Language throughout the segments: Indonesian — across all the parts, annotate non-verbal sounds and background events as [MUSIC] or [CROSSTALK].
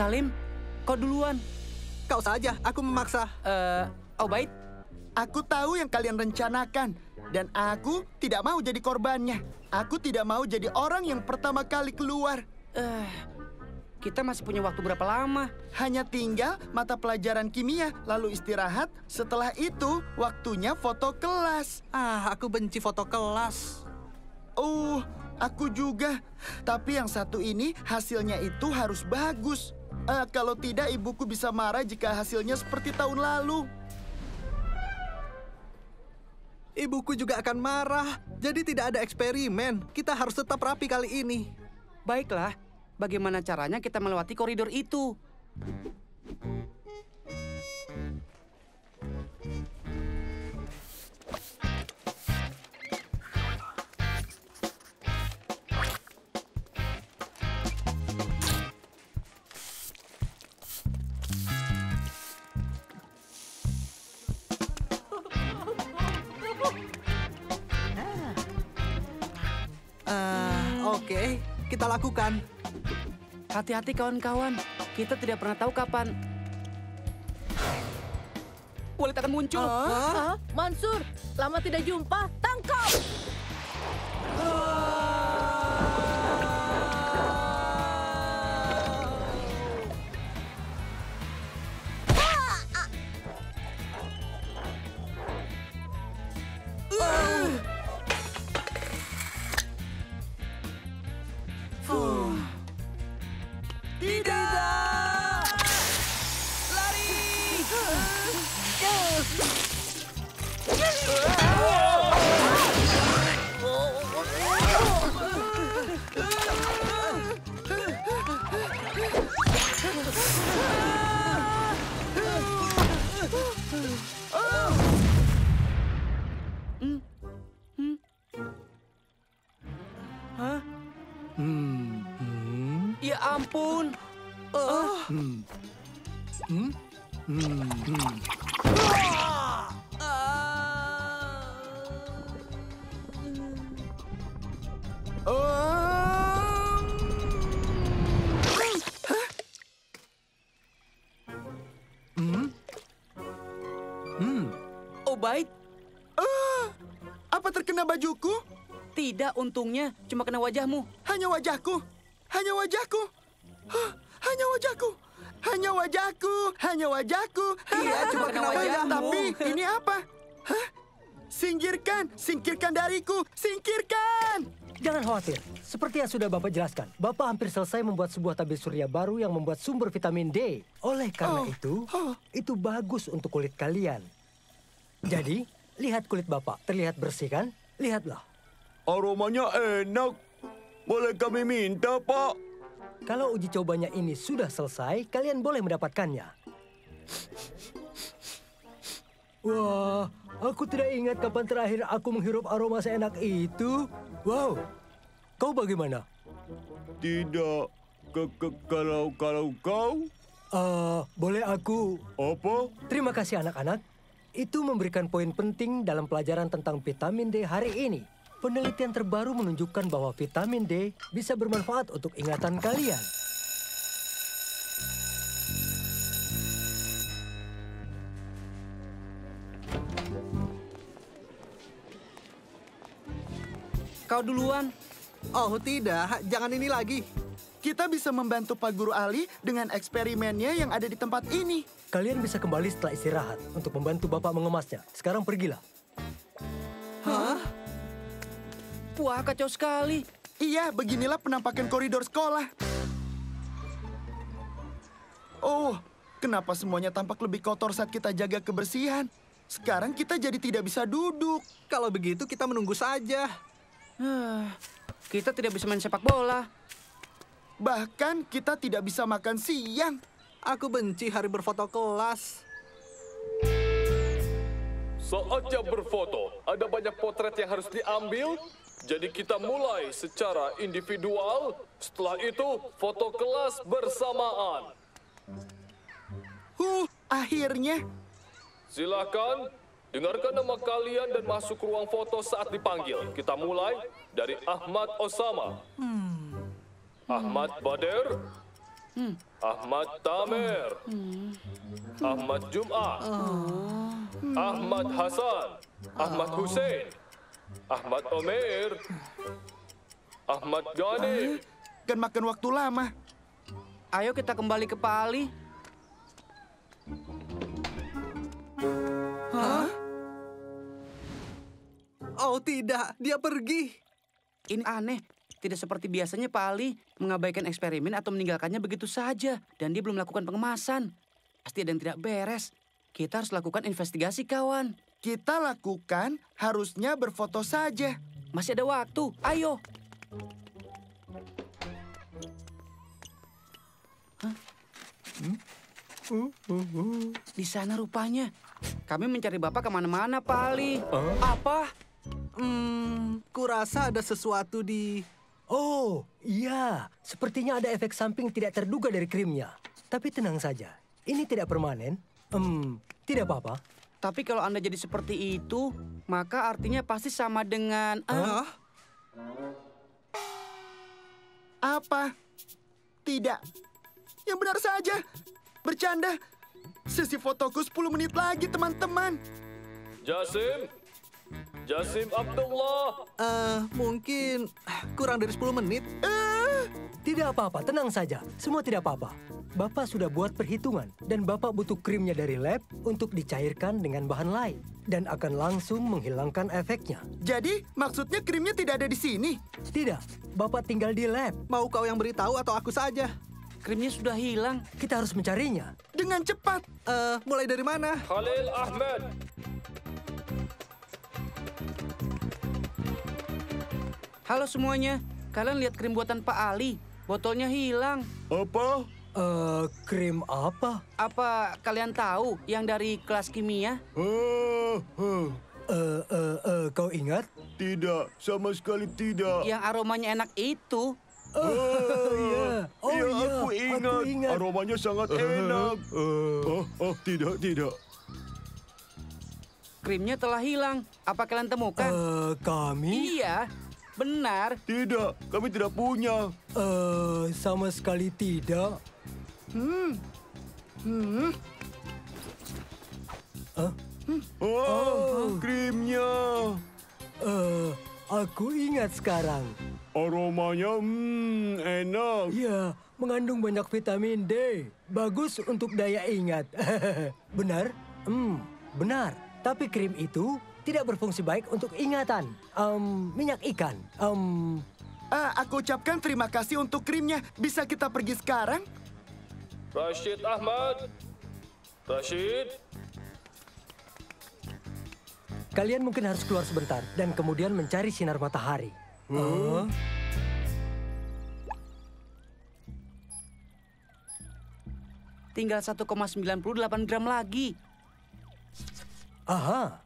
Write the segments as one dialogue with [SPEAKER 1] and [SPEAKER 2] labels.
[SPEAKER 1] Salim, kau duluan.
[SPEAKER 2] Kau saja, aku memaksa.
[SPEAKER 1] Eh, Obaid,
[SPEAKER 3] Aku tahu yang kalian rencanakan, dan aku tidak mau jadi korbannya. Aku tidak mau jadi orang yang pertama kali keluar.
[SPEAKER 1] eh, kita masih punya waktu berapa lama?
[SPEAKER 3] Hanya tinggal mata pelajaran kimia, lalu istirahat. Setelah itu, waktunya foto kelas.
[SPEAKER 2] Ah, aku benci foto kelas.
[SPEAKER 3] Oh, aku juga. Tapi yang satu ini hasilnya itu harus bagus. Eh, kalau tidak, ibuku bisa marah jika hasilnya seperti tahun lalu.
[SPEAKER 2] Ibuku juga akan marah. Jadi tidak ada eksperimen. Kita harus tetap rapi kali ini.
[SPEAKER 1] Baiklah, bagaimana caranya kita melewati koridor itu?
[SPEAKER 2] Oke. Kita lakukan.
[SPEAKER 1] Hati-hati kawan-kawan, kita tidak pernah tahu kapan. Kulit akan muncul.
[SPEAKER 4] Hah? Mansur, lama tidak jumpa.
[SPEAKER 1] Untungnya cuma kena wajahmu.
[SPEAKER 3] Hanya wajahku. Hanya wajahku. Hanya wajahku. Hanya wajahku. Hanya wajahku.
[SPEAKER 2] Iya, cuma kena wajahmu.
[SPEAKER 3] Tapi ini apa? Hah? Singkirkan, singkirkan dariku, singkirkan.
[SPEAKER 5] Jangan khawatir. Seperti yang sudah Bapak jelaskan, Bapak hampir selesai membuat sebuah tabir surya baru yang membuat sumber vitamin D. Oleh karena
[SPEAKER 3] Oh,
[SPEAKER 5] itu,
[SPEAKER 3] oh.
[SPEAKER 5] itu bagus untuk kulit kalian. Jadi, lihat kulit Bapak. Terlihat bersih kan? Lihatlah.
[SPEAKER 6] Aromanya enak. Boleh kami minta, Pak?
[SPEAKER 5] Kalau uji cobanya ini sudah selesai, kalian boleh mendapatkannya. Wah, aku tidak ingat kapan terakhir aku menghirup aroma seenak itu. Wow, kau bagaimana?
[SPEAKER 6] Tidak. Ke, ke, kalau kalau kau
[SPEAKER 5] Eh, boleh aku
[SPEAKER 6] apa?
[SPEAKER 5] Terima kasih anak-anak. Itu memberikan poin penting dalam pelajaran tentang vitamin D hari ini. Penelitian terbaru menunjukkan bahwa vitamin D bisa bermanfaat untuk ingatan kalian.
[SPEAKER 1] Kau duluan.
[SPEAKER 2] Oh tidak, jangan ini lagi.
[SPEAKER 3] Kita bisa membantu Pak Guru Ali dengan eksperimennya yang ada di tempat ini.
[SPEAKER 5] Kalian bisa kembali setelah istirahat untuk membantu Bapak mengemasnya. Sekarang pergilah.
[SPEAKER 1] Wah, kacau sekali.
[SPEAKER 3] Iya, beginilah penampakan koridor sekolah. Oh, kenapa semuanya tampak lebih kotor saat kita jaga kebersihan? Sekarang kita jadi tidak bisa duduk.
[SPEAKER 2] Kalau begitu kita menunggu saja.
[SPEAKER 1] Ah, kita tidak bisa main sepak bola.
[SPEAKER 3] Bahkan kita tidak bisa makan siang.
[SPEAKER 2] Aku benci hari berfoto kelas.
[SPEAKER 7] Saatnya berfoto. Ada banyak potret yang harus diambil. Jadi kita mulai secara individual. Setelah itu, foto kelas bersamaan.
[SPEAKER 3] Huh, akhirnya.
[SPEAKER 7] Silakan dengarkan nama kalian dan masuk ruang foto saat dipanggil. Kita mulai dari Ahmad Osama. Ahmad Bader, Ahmad Tamer. Ahmad Jum'ah. Ahmad Hasan. Ahmad Hussein. Ahmad Omer. Ahmad Ghani.
[SPEAKER 3] Kan makan waktu lama.
[SPEAKER 1] Ayo kita kembali ke Pali.
[SPEAKER 2] Oh tidak, dia pergi.
[SPEAKER 1] Ini aneh. Tidak seperti biasanya Pak Ali mengabaikan eksperimen atau meninggalkannya begitu saja. Dan dia belum melakukan pengemasan. Pasti ada yang tidak beres. Kita harus lakukan investigasi, kawan.
[SPEAKER 3] Kita lakukan harusnya berfoto saja.
[SPEAKER 1] Masih ada waktu. Ayo. Hah? Di sana rupanya. Kami mencari Bapak ke mana-mana, Pak Ali. Apa?
[SPEAKER 2] Hmm, kurasa ada sesuatu di...
[SPEAKER 5] Oh, iya. Sepertinya ada efek samping tidak terduga dari krimnya. Tapi tenang saja. Ini tidak permanen. Hmm, tidak apa-apa.
[SPEAKER 1] Tapi kalau Anda jadi seperti itu, maka artinya pasti sama dengan... ah,
[SPEAKER 2] Hah?
[SPEAKER 3] Apa? Tidak. Yang benar saja. Bercanda. Sesi fotoku 10 menit lagi, teman-teman.
[SPEAKER 7] Jasim. Jasim Abdullah.
[SPEAKER 2] Eh, mungkin kurang dari 10 menit.
[SPEAKER 5] Tidak apa-apa, tenang saja. Semua tidak apa-apa. Bapak sudah buat perhitungan dan Bapak butuh krimnya dari lab untuk dicairkan dengan bahan lain dan akan langsung menghilangkan efeknya.
[SPEAKER 3] Jadi, maksudnya krimnya tidak ada di sini?
[SPEAKER 5] Tidak, Bapak tinggal di lab.
[SPEAKER 2] Mau kau yang beritahu atau aku saja?
[SPEAKER 1] krimnya sudah hilang.
[SPEAKER 5] Kita harus mencarinya.
[SPEAKER 3] Dengan cepat.
[SPEAKER 2] Eh, mulai dari mana?
[SPEAKER 7] Khalil Ahmed.
[SPEAKER 1] Halo semuanya. Kalian lihat krim buatan Pak Ali. Botolnya hilang.
[SPEAKER 6] Apa?
[SPEAKER 5] Eh, krim apa?
[SPEAKER 1] Apa kalian tahu yang dari kelas kimia?
[SPEAKER 5] Eh, eh, eh, kau ingat?
[SPEAKER 6] Tidak, sama sekali tidak.
[SPEAKER 1] Yang aromanya enak itu.
[SPEAKER 6] Ah,
[SPEAKER 5] iya. Oh,
[SPEAKER 6] iya,
[SPEAKER 5] iya,
[SPEAKER 6] aku
[SPEAKER 5] aku
[SPEAKER 6] ingat.
[SPEAKER 5] ingat.
[SPEAKER 6] Aromanya sangat enak. Oh, oh, tidak, tidak.
[SPEAKER 1] Krimnya telah hilang. Apa kalian temukan?
[SPEAKER 5] Eh, kami?
[SPEAKER 1] Iya, benar.
[SPEAKER 6] Tidak, kami tidak punya.
[SPEAKER 5] Eh, sama sekali tidak.
[SPEAKER 6] Oh, krimnya.
[SPEAKER 5] Eh, aku ingat sekarang.
[SPEAKER 6] Aromanya hmm, enak.
[SPEAKER 5] Ya, mengandung banyak vitamin D. Bagus untuk daya ingat. [LAUGHS] benar? Hmm, benar. Tapi krim itu tidak berfungsi baik untuk ingatan. Em, minyak ikan. Em,
[SPEAKER 3] Ah, aku ucapkan terima kasih untuk krimnya. Bisa kita pergi sekarang?
[SPEAKER 7] Rashid Ahmad. Rashid.
[SPEAKER 5] kalian mungkin harus keluar sebentar dan kemudian mencari sinar matahari. Eh,
[SPEAKER 1] Tinggal 1,98 gram lagi.
[SPEAKER 5] aha,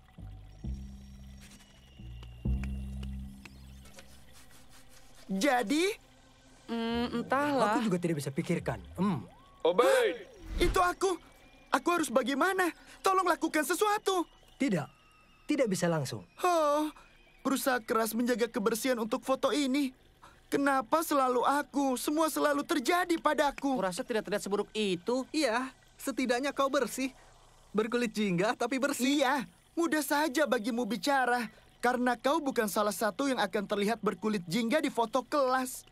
[SPEAKER 3] Jadi,
[SPEAKER 1] Hmm, entahlah.
[SPEAKER 5] aku juga tidak bisa pikirkan. Hmm,
[SPEAKER 7] Obeid. [GASPS]
[SPEAKER 3] itu aku. Aku harus bagaimana? Tolong lakukan sesuatu.
[SPEAKER 5] tidak, tidak bisa langsung.
[SPEAKER 3] Oh, berusaha keras menjaga kebersihan untuk foto ini. Kenapa selalu aku? Semua selalu terjadi padaku.
[SPEAKER 1] Kurasa tidak terlihat seburuk itu.
[SPEAKER 2] Iya, setidaknya kau bersih. Berkulit jingga tapi bersih.
[SPEAKER 3] Iya, mudah saja bagimu bicara. Karena kau bukan salah satu yang akan terlihat berkulit jingga di foto kelas.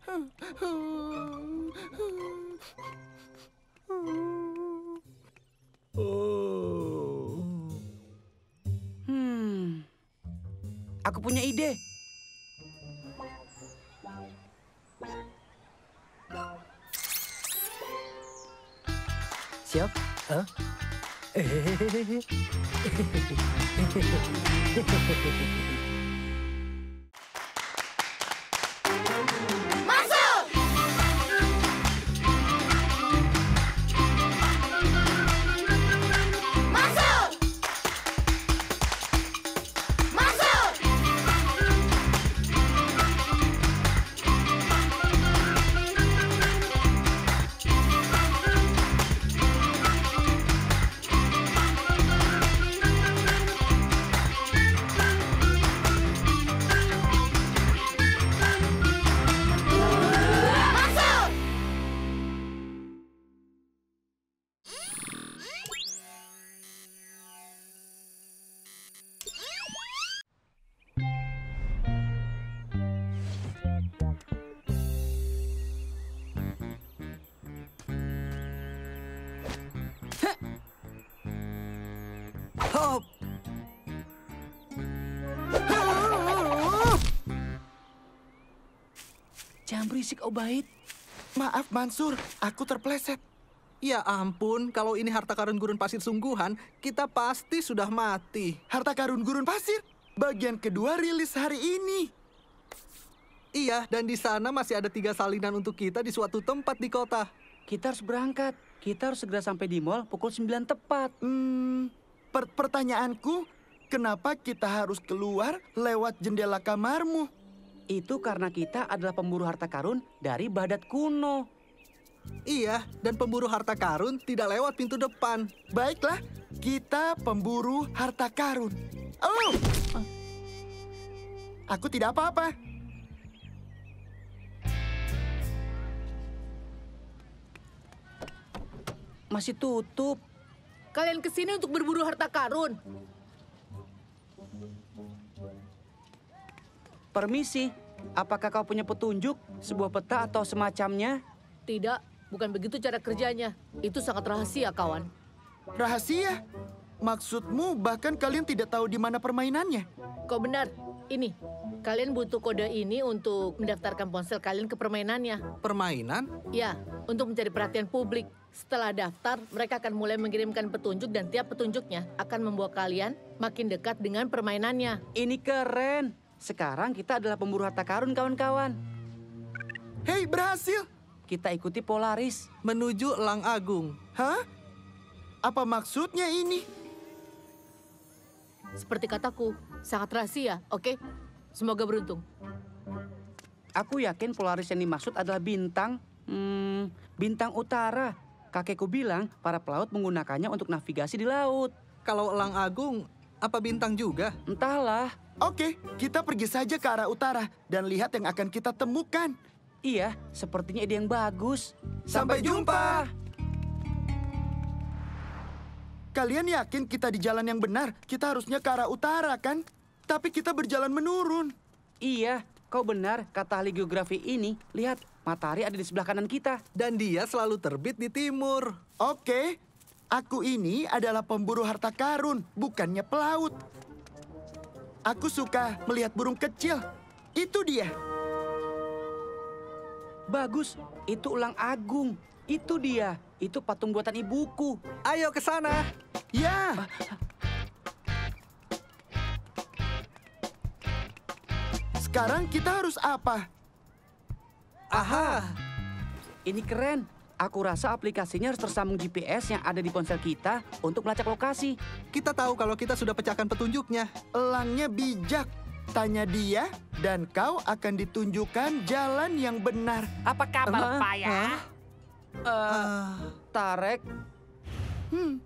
[SPEAKER 1] Hmm. Aku punya ide.
[SPEAKER 5] Siap? Hah? [LAUGHS]
[SPEAKER 1] Obaid.
[SPEAKER 3] Maaf Mansur, aku terpleset.
[SPEAKER 2] ya ampun, kalau ini harta karun gurun pasir sungguhan, kita pasti sudah mati.
[SPEAKER 3] Harta karun gurun pasir. Bagian kedua rilis hari ini.
[SPEAKER 2] Iya, dan di sana masih ada tiga salinan untuk kita di suatu tempat di kota.
[SPEAKER 1] Kita harus berangkat. Kita harus segera sampai di mall pukul 9 tepat.
[SPEAKER 3] Hmm, per- pertanyaanku, kenapa kita harus keluar lewat jendela kamarmu?
[SPEAKER 1] Itu karena kita adalah pemburu harta karun dari Badat kuno.
[SPEAKER 2] Iya, dan pemburu harta karun tidak lewat pintu depan.
[SPEAKER 3] Baiklah, kita pemburu harta karun. Oh! Aku tidak apa-apa.
[SPEAKER 1] Masih tutup.
[SPEAKER 4] Kalian ke sini untuk berburu harta karun.
[SPEAKER 1] Permisi, apakah kau punya petunjuk, sebuah peta atau semacamnya?
[SPEAKER 4] Tidak, bukan begitu cara kerjanya. Itu sangat rahasia, kawan.
[SPEAKER 3] Rahasia? Maksudmu bahkan kalian tidak tahu di mana permainannya?
[SPEAKER 4] Kau benar. Ini, kalian butuh kode ini untuk mendaftarkan ponsel kalian ke permainannya.
[SPEAKER 2] Permainan?
[SPEAKER 4] Ya, untuk mencari perhatian publik. Setelah daftar, mereka akan mulai mengirimkan petunjuk dan tiap petunjuknya akan membawa kalian makin dekat dengan permainannya.
[SPEAKER 1] Ini keren. Sekarang kita adalah pemburu harta karun, kawan-kawan.
[SPEAKER 3] Hei, berhasil!
[SPEAKER 1] Kita ikuti Polaris.
[SPEAKER 2] Menuju Elang Agung.
[SPEAKER 3] Hah? Apa maksudnya ini?
[SPEAKER 4] Seperti kataku, sangat rahasia, oke? Semoga beruntung.
[SPEAKER 1] Aku yakin Polaris yang dimaksud adalah bintang. Hmm, bintang utara. Kakekku bilang para pelaut menggunakannya untuk navigasi di laut.
[SPEAKER 2] Kalau Elang Agung, apa bintang juga?
[SPEAKER 1] Entahlah.
[SPEAKER 3] Oke, kita pergi saja ke arah utara dan lihat yang akan kita temukan.
[SPEAKER 1] Iya, sepertinya ide yang bagus.
[SPEAKER 3] Sampai jumpa. Kalian yakin kita di jalan yang benar? Kita harusnya ke arah utara, kan? Tapi kita berjalan menurun.
[SPEAKER 1] Iya, kau benar. Kata ahli geografi ini, lihat, matahari ada di sebelah kanan kita.
[SPEAKER 2] Dan dia selalu terbit di timur.
[SPEAKER 3] Oke, aku ini adalah pemburu harta karun, bukannya pelaut. Aku suka melihat burung kecil. Itu dia.
[SPEAKER 1] Bagus, itu ulang agung. Itu dia. Itu patung buatan ibuku.
[SPEAKER 2] Ayo ke sana.
[SPEAKER 3] Ya. Sekarang kita harus apa?
[SPEAKER 2] Aha.
[SPEAKER 1] Ini keren. Aku rasa aplikasinya harus tersambung GPS yang ada di ponsel kita untuk melacak lokasi.
[SPEAKER 2] Kita tahu kalau kita sudah pecahkan petunjuknya.
[SPEAKER 3] Elangnya bijak. Tanya dia, dan kau akan ditunjukkan jalan yang benar.
[SPEAKER 8] Apa kabar,
[SPEAKER 1] Hah?
[SPEAKER 8] Pak ya?
[SPEAKER 1] Eh, Tarek,
[SPEAKER 3] Hmm,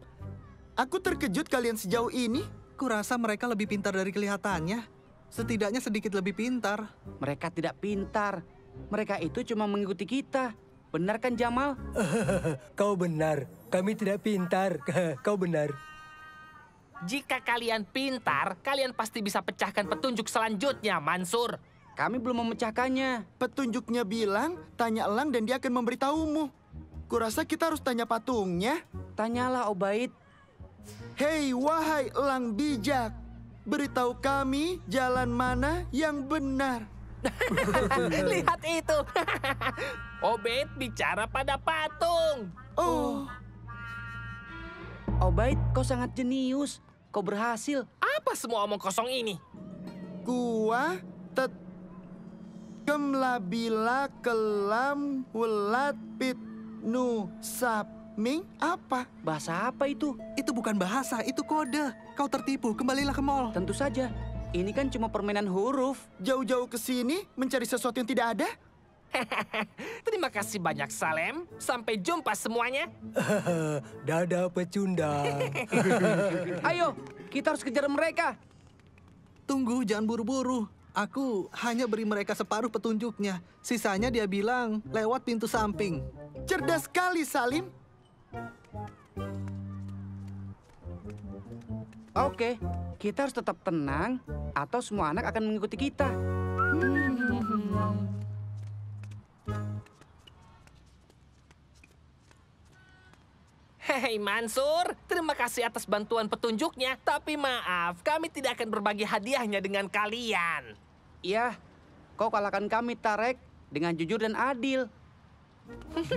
[SPEAKER 3] aku terkejut kalian sejauh ini.
[SPEAKER 2] Kurasa mereka lebih pintar dari kelihatannya. Setidaknya sedikit lebih pintar.
[SPEAKER 1] mereka tidak pintar. Mereka itu cuma mengikuti kita. Benar kan Jamal? [LAUGHS]
[SPEAKER 5] Kau benar. Kami tidak pintar. [LAUGHS] Kau benar.
[SPEAKER 8] Jika kalian pintar, kalian pasti bisa pecahkan petunjuk selanjutnya, Mansur.
[SPEAKER 1] Kami belum memecahkannya.
[SPEAKER 3] Petunjuknya bilang, tanya elang dan dia akan memberitahumu. Kurasa kita harus tanya patungnya.
[SPEAKER 1] Tanyalah Obaid.
[SPEAKER 3] Hei, wahai elang bijak. Beritahu kami jalan mana yang benar. [LAUGHS]
[SPEAKER 8] Lihat itu. Obed bicara pada patung.
[SPEAKER 3] Oh,
[SPEAKER 1] Obaid, kau sangat jenius. Kau berhasil.
[SPEAKER 8] Apa semua omong kosong ini?
[SPEAKER 3] gua tet kemlabila kelam welat pit nu sapming apa?
[SPEAKER 1] Bahasa apa itu?
[SPEAKER 2] Itu bukan bahasa, itu kode. Kau tertipu, kembalilah ke mall.
[SPEAKER 1] Tentu saja. Ini kan cuma permainan huruf.
[SPEAKER 3] Jauh-jauh ke sini mencari sesuatu yang tidak ada? [LAUGHS]
[SPEAKER 8] Terima kasih banyak, Salem. Sampai jumpa semuanya. [LAUGHS]
[SPEAKER 5] Dadah pecundang. [LAUGHS]
[SPEAKER 1] Ayo, kita harus kejar mereka.
[SPEAKER 2] Tunggu, jangan buru-buru. Aku hanya beri mereka separuh petunjuknya. Sisanya dia bilang lewat pintu samping.
[SPEAKER 3] Cerdas sekali, Salim.
[SPEAKER 1] Oke, kita harus tetap tenang atau semua anak akan mengikuti kita.
[SPEAKER 8] Hei Mansur, terima kasih atas bantuan petunjuknya. Tapi maaf, kami tidak akan berbagi hadiahnya dengan kalian.
[SPEAKER 1] Iya, kau kalahkan kami, Tarek, dengan jujur dan adil. [LAUGHS]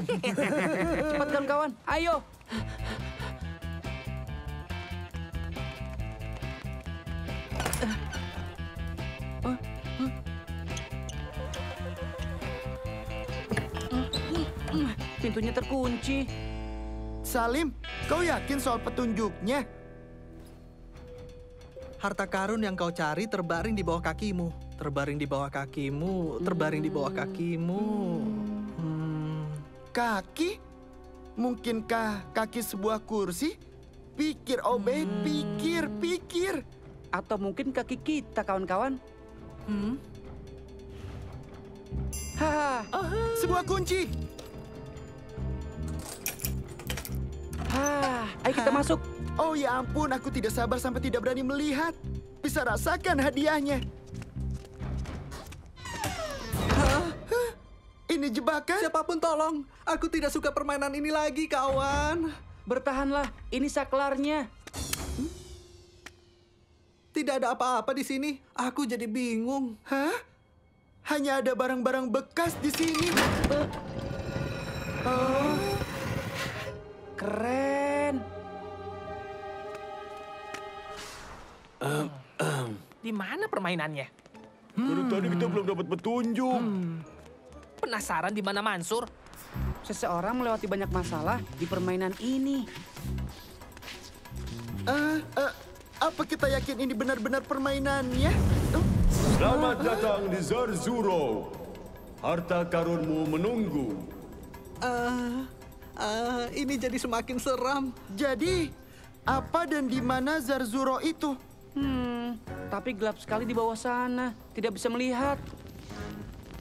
[SPEAKER 1] Cepat kawan-kawan, ayo. Pintunya terkunci.
[SPEAKER 3] Salim, kau yakin soal petunjuknya?
[SPEAKER 2] Harta karun yang kau cari terbaring di bawah kakimu. Terbaring di bawah kakimu, terbaring di bawah kakimu. Hmm.
[SPEAKER 3] Kaki? Mungkinkah kaki sebuah kursi? Pikir, Obed, pikir, pikir.
[SPEAKER 1] Atau mungkin kaki kita, kawan-kawan.
[SPEAKER 2] Hmm?
[SPEAKER 1] Haha,
[SPEAKER 3] Sebuah kunci.
[SPEAKER 1] Ha, ayo kita masuk.
[SPEAKER 3] Oh ya ampun, aku tidak sabar sampai tidak berani melihat. Bisa rasakan hadiahnya. Hah? Ini jebakan?
[SPEAKER 2] Siapa pun tolong, aku tidak suka permainan ini lagi, kawan.
[SPEAKER 1] Bertahanlah, ini saklarnya.
[SPEAKER 2] Tidak ada apa-apa di sini. Aku jadi bingung.
[SPEAKER 3] Hah? Hanya ada barang-barang bekas di sini.
[SPEAKER 1] Keren.
[SPEAKER 8] Di mana permainannya?
[SPEAKER 6] Dari tadi kita belum dapat petunjuk.
[SPEAKER 8] Penasaran di mana Mansur?
[SPEAKER 1] Seseorang melewati banyak masalah di permainan ini.
[SPEAKER 3] Eh, eh, apa kita yakin ini benar-benar permainannya? Oh,
[SPEAKER 6] Selamat datang di Zarzuro. Harta karunmu menunggu.
[SPEAKER 2] Ah, ah, ini jadi semakin seram.
[SPEAKER 3] jadi, apa dan di mana Zarzuro itu?
[SPEAKER 1] Hmm, tapi gelap sekali di bawah sana. Tidak bisa melihat.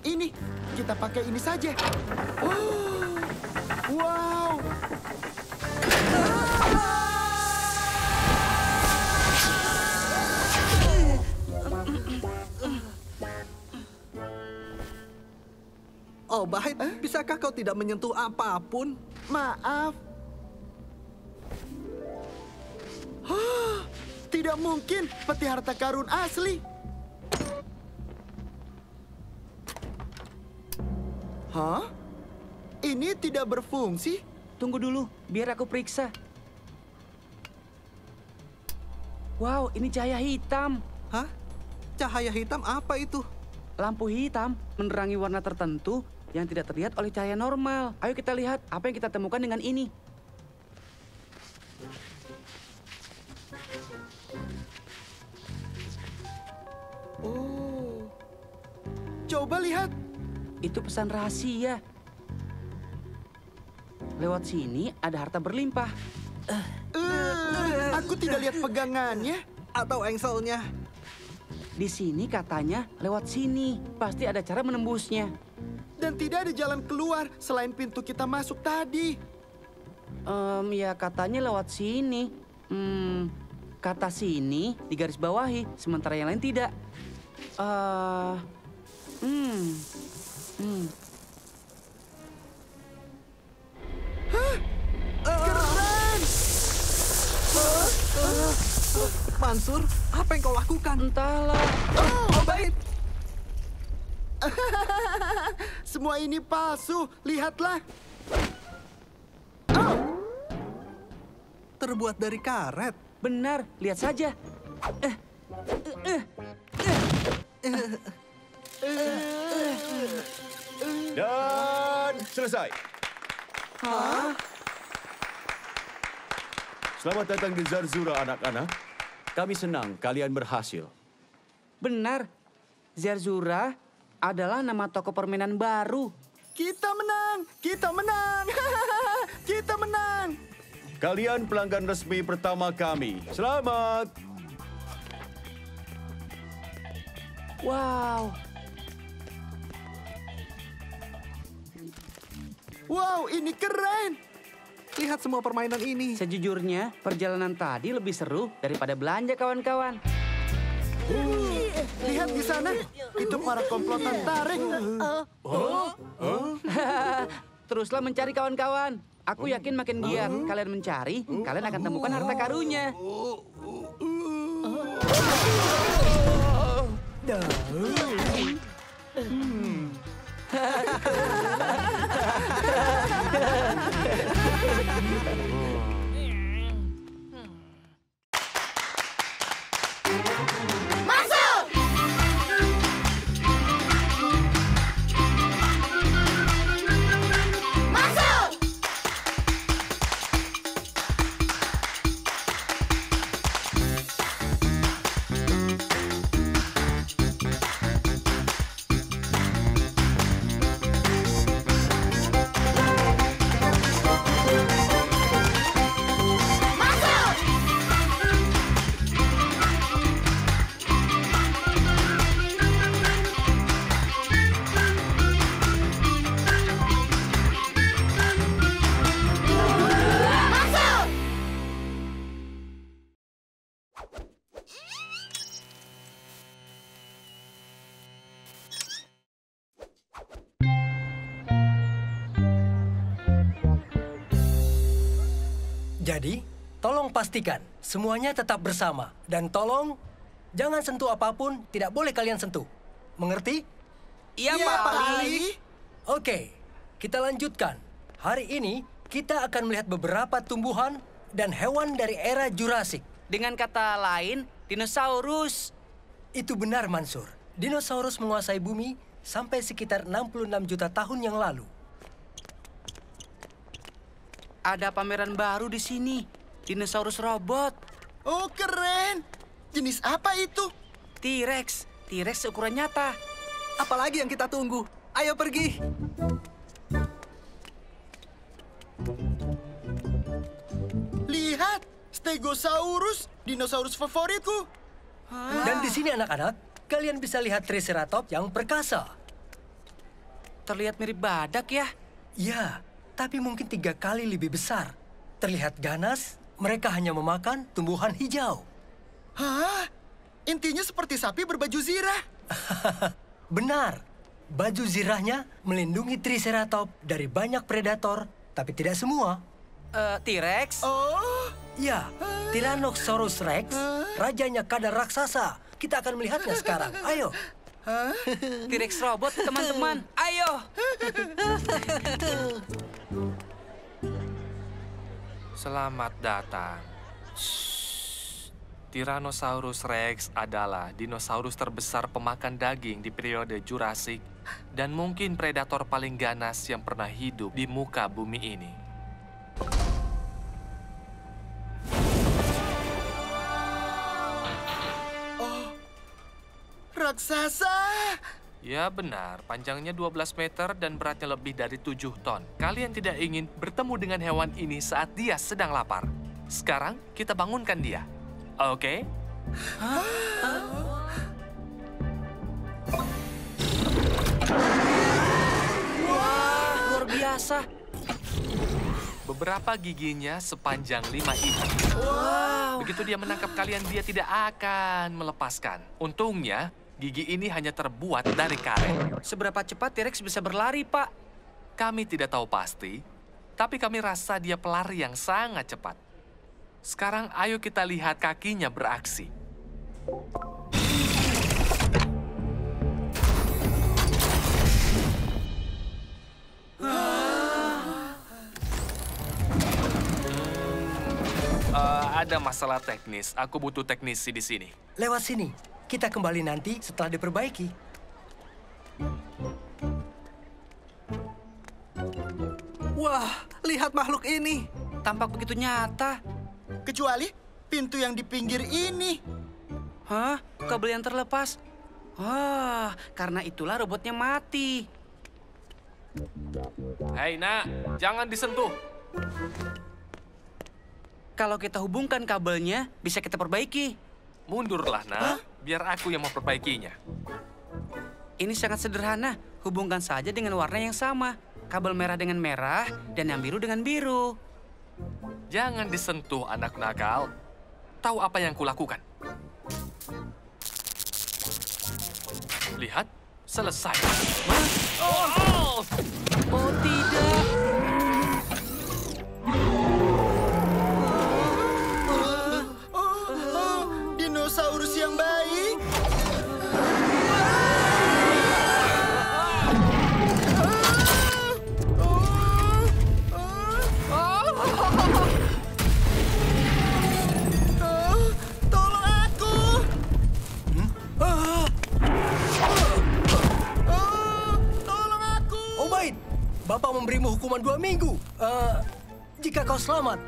[SPEAKER 3] Ini, kita pakai ini saja. Oh, wow.
[SPEAKER 2] Oh, Bahit, bisakah kau tidak menyentuh apa pun?
[SPEAKER 3] Maaf. Hah, Tidak mungkin peti harta karun asli. Hah? Ini tidak berfungsi?
[SPEAKER 1] Tunggu dulu, biar aku periksa. Wow, ini cahaya hitam.
[SPEAKER 2] Hah? Cahaya hitam apa itu?
[SPEAKER 1] Lampu hitam menerangi warna tertentu yang tidak terlihat oleh cahaya normal. Ayo kita lihat apa yang kita temukan dengan ini.
[SPEAKER 3] Oh. Coba lihat.
[SPEAKER 1] Itu pesan rahasia. Lewat sini ada harta berlimpah.
[SPEAKER 3] Eh, aku tidak lihat pegangannya.
[SPEAKER 2] Atau engselnya?
[SPEAKER 1] Di sini katanya lewat sini. Pasti ada cara menembusnya.
[SPEAKER 3] Dan tidak ada jalan keluar selain pintu kita masuk tadi.
[SPEAKER 1] Em, ya katanya lewat sini. Hmm, kata sini di garis bawahi, sementara yang lain tidak. Eh, hmm, hmm.
[SPEAKER 3] Keren!
[SPEAKER 2] Mansur, apa yang kau lakukan?
[SPEAKER 1] Entahlah.
[SPEAKER 2] Oh, Bahit! [LAUGHS]
[SPEAKER 3] Semua ini palsu. Lihatlah.
[SPEAKER 2] Terbuat dari karet.
[SPEAKER 1] Benar, lihat saja. Eh, eh, eh.
[SPEAKER 6] Dan selesai. Selamat datang di Zarzura anak-anak. Kami senang kalian berhasil.
[SPEAKER 1] Benar. Zerzura adalah nama toko permainan baru.
[SPEAKER 3] Kita menang. Kita menang. [LAUGHS] kita menang.
[SPEAKER 6] Kalian pelanggan resmi pertama kami. Selamat.
[SPEAKER 1] Wow,
[SPEAKER 3] Wow, ini keren.
[SPEAKER 2] Lihat semua permainan ini.
[SPEAKER 1] sejujurnya perjalanan tadi lebih seru daripada belanja kawan-kawan.
[SPEAKER 3] Lihat di sana. Itu para komplotan tarik. [LAUGHS]
[SPEAKER 1] Teruslah mencari kawan-kawan. Aku yakin makin giat kalian mencari, kalian akan temukan harta karunnya.
[SPEAKER 5] Jadi, [LAUGHS] pastikan semuanya tetap bersama. Dan tolong, jangan sentuh apa pun, tidak boleh kalian sentuh. Mengerti?
[SPEAKER 1] Iya, Pak Ali.
[SPEAKER 5] Oke, kita lanjutkan. Hari ini, kita akan melihat beberapa tumbuhan dan hewan dari era Jurassic.
[SPEAKER 1] Dengan kata lain, dinosaurus.
[SPEAKER 5] Itu benar, Mansur. Dinosaurus menguasai bumi sampai sekitar 66 juta tahun yang lalu.
[SPEAKER 1] Ada pameran baru di sini. Dinosaurus robot.
[SPEAKER 3] Oh, keren. Jenis apa itu?
[SPEAKER 1] T-Rex. T-Rex ukuran nyata.
[SPEAKER 2] Apalagi yang kita tunggu? Ayo pergi.
[SPEAKER 3] Lihat, Stegosaurus, dinosaurus favoritku.
[SPEAKER 5] Dan di sini anak-anak, kalian bisa lihat Triceratops yang perkasa.
[SPEAKER 1] Terlihat mirip badak ya.
[SPEAKER 5] Ya, tapi mungkin tiga kali lebih besar. Terlihat ganas, mereka hanya memakan tumbuhan hijau.
[SPEAKER 3] Hah? Intinya seperti sapi berbaju zirah. [LAUGHS]
[SPEAKER 5] Benar, baju zirahnya melindungi Triceratops dari banyak predator, tapi tidak semua.
[SPEAKER 1] Eh, T-Rex.
[SPEAKER 3] Oh,
[SPEAKER 5] Ya, Tyrannosaurus Rex, rajanya kadar raksasa. Kita akan melihatnya sekarang. Ayo.
[SPEAKER 1] T-Rex robot, teman-teman. [LAUGHS] Ayo. [LAUGHS]
[SPEAKER 7] Selamat datang. Tyrannosaurus Rex adalah dinosaurus terbesar pemakan daging di periode Jurassic dan mungkin predator paling ganas yang pernah hidup di muka bumi ini.
[SPEAKER 3] raksasa.
[SPEAKER 7] Ya benar, panjangnya 12 meter dan beratnya lebih dari 7 ton. Kalian tidak ingin bertemu dengan hewan ini saat dia sedang lapar. Sekarang kita bangunkan dia. Oke?
[SPEAKER 1] Luar biasa.
[SPEAKER 7] Beberapa giginya sepanjang 5 inci. Begitu dia menangkap kalian, dia tidak akan melepaskan. Untungnya, gigi ini hanya terbuat dari karet.
[SPEAKER 1] Seberapa cepat T-Rex bisa berlari, Pak?
[SPEAKER 7] Kami tidak tahu pasti, tapi kami rasa dia pelari yang sangat cepat. Sekarang ayo kita lihat kakinya beraksi. Eh, ada masalah teknis. Aku butuh teknisi di sini.
[SPEAKER 5] Lewat sini. Kita kembali nanti setelah diperbaiki.
[SPEAKER 2] Wah, lihat makhluk ini.
[SPEAKER 1] Tampak begitu nyata.
[SPEAKER 3] Kecuali pintu yang di pinggir ini.
[SPEAKER 1] Hah? Kabel yang terlepas? Wah, karena itulah robotnya mati.
[SPEAKER 7] Hei nak, jangan disentuh.
[SPEAKER 1] Kalau kita hubungkan kabelnya, bisa kita perbaiki.
[SPEAKER 7] Mundurlah nak, biar aku yang memperbaikinya.
[SPEAKER 1] Ini sangat sederhana. Hubungkan saja dengan warna yang sama. Kabel merah dengan merah dan yang biru dengan biru.
[SPEAKER 7] Jangan disentuh anak nakal. Tahu apa yang kulakukan? Lihat, selesai. Oh,
[SPEAKER 1] Oh tidak.
[SPEAKER 5] Hukuman dua minggu. Eh, jika kau selamat.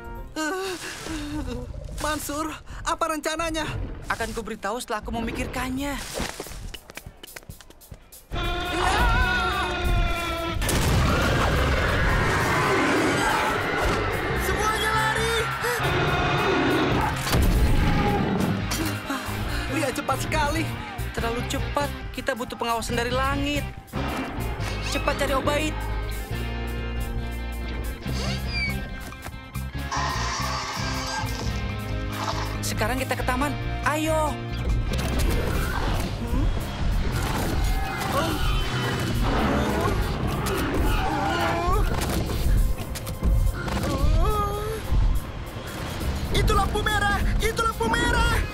[SPEAKER 2] Mansur, apa rencananya?
[SPEAKER 1] Akan kuberitahu setelah aku memikirkannya.
[SPEAKER 3] Semuanya lari!
[SPEAKER 2] Dia cepat sekali.
[SPEAKER 1] Terlalu cepat, kita butuh pengawasan dari langit. Cepat cari Obaid. Sekarang kita ke taman. Ayo.
[SPEAKER 3] Itu lampu merah! Itu lampu merah!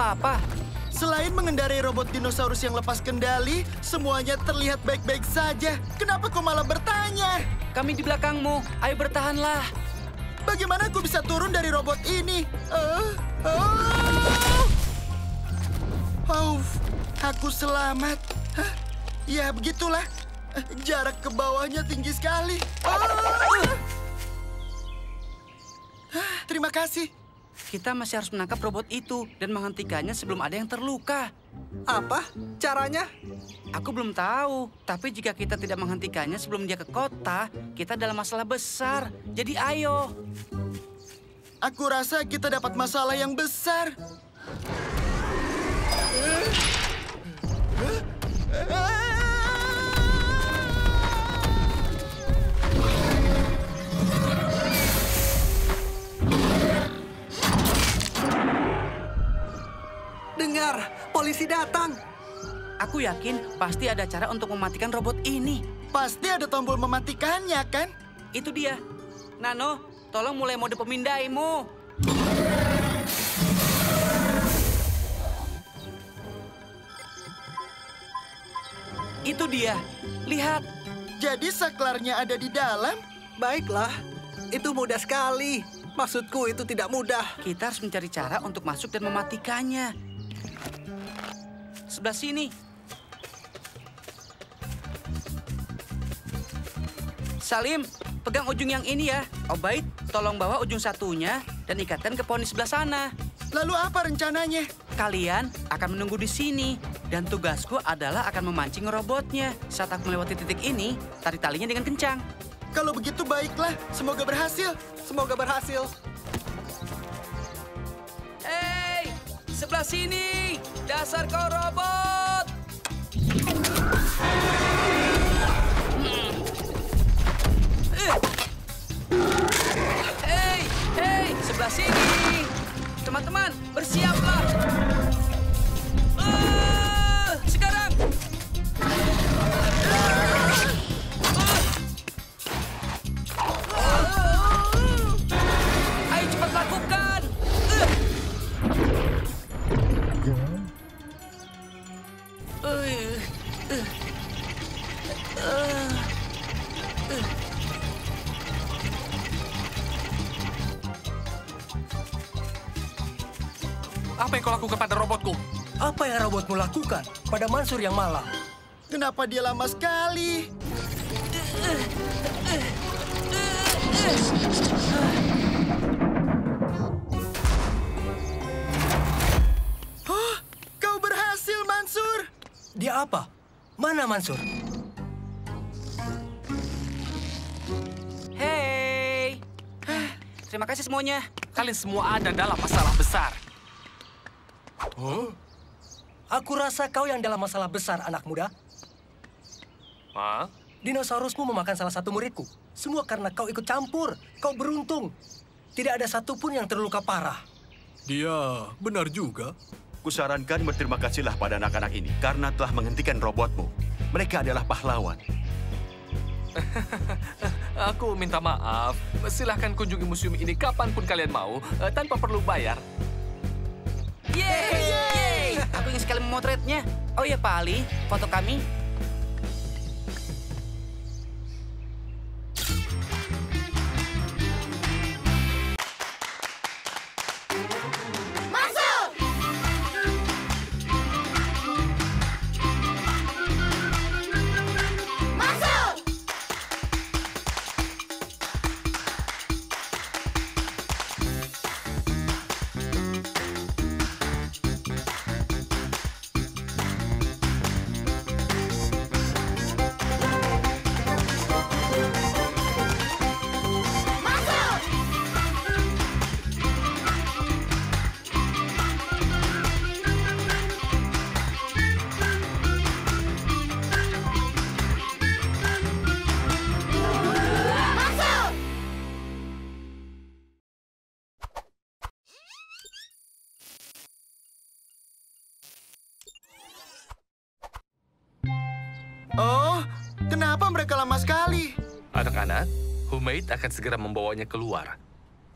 [SPEAKER 1] Apa-apa.
[SPEAKER 3] Selain mengendarai robot dinosaurus yang lepas kendali, semuanya terlihat baik-baik saja. Kenapa kau malah bertanya?
[SPEAKER 1] Kami di belakangmu. Ayo bertahanlah.
[SPEAKER 3] Bagaimana aku bisa turun dari robot ini? Ah, ah. Auf, aku selamat. Hah? Ya, begitulah. Eh, Jarak ke bawahnya tinggi sekali. Ah, Terima kasih.
[SPEAKER 1] Kita masih harus menangkap robot itu dan menghentikannya sebelum ada yang terluka.
[SPEAKER 2] Apa? Caranya?
[SPEAKER 1] Aku belum tahu, tapi jika kita tidak menghentikannya sebelum dia ke kota, kita dalam masalah besar. Jadi ayo.
[SPEAKER 3] Aku rasa kita dapat masalah yang besar.
[SPEAKER 2] Dengar, polisi datang.
[SPEAKER 1] Aku yakin pasti ada cara untuk mematikan robot ini.
[SPEAKER 3] Pasti ada tombol mematikannya, kan?
[SPEAKER 1] Itu dia. Nano, tolong mulai mode pemindaimu. Itu dia. Lihat.
[SPEAKER 3] Jadi saklarnya ada di dalam?
[SPEAKER 2] Baiklah, itu mudah sekali. Maksudku itu tidak mudah.
[SPEAKER 1] Kita harus mencari cara untuk masuk dan mematikannya. Sebelah sini. Salim, pegang ujung yang ini ya. Obaid, tolong bawa ujung satunya dan ikatkan ke pohon di sebelah sana.
[SPEAKER 3] Lalu apa rencananya?
[SPEAKER 1] Kalian akan menunggu di sini. Dan tugasku adalah akan memancing robotnya. Saat aku melewati titik ini, tarik talinya dengan kencang.
[SPEAKER 3] Kalau begitu baiklah, semoga berhasil.
[SPEAKER 2] Semoga berhasil.
[SPEAKER 1] Sebelah sini. Dasar kau robot.
[SPEAKER 5] Robotmu lakukan pada Mansur yang malang?
[SPEAKER 3] Kenapa dia lama sekali? Oh, kau berhasil, Mansur.
[SPEAKER 5] Dia apa? Mana Mansur?
[SPEAKER 1] Hei. Terima kasih semuanya.
[SPEAKER 7] Kalian semua ada dalam masalah besar.
[SPEAKER 5] Aku rasa kau yang dalam masalah besar, anak muda.
[SPEAKER 7] Hah?
[SPEAKER 5] Dinosaurusmu memakan salah satu muridku. Semua karena kau ikut campur. Kau beruntung. Tidak ada satupun yang terluka parah.
[SPEAKER 9] Dia benar juga.
[SPEAKER 10] Kusarankan berterima kasihlah pada anak-anak ini karena telah menghentikan robotmu. Mereka adalah pahlawan. [LAUGHS]
[SPEAKER 7] Aku minta maaf. Silahkan kunjungi museum ini kapan pun kalian mau, eh, tanpa perlu bayar.
[SPEAKER 1] Yeay! Yeay! Aku ingin sekali memotretnya. Oh ya, Pak Ali, foto kami.
[SPEAKER 3] Lama sekali?
[SPEAKER 7] Anak-anak, Humaid akan segera membawanya keluar.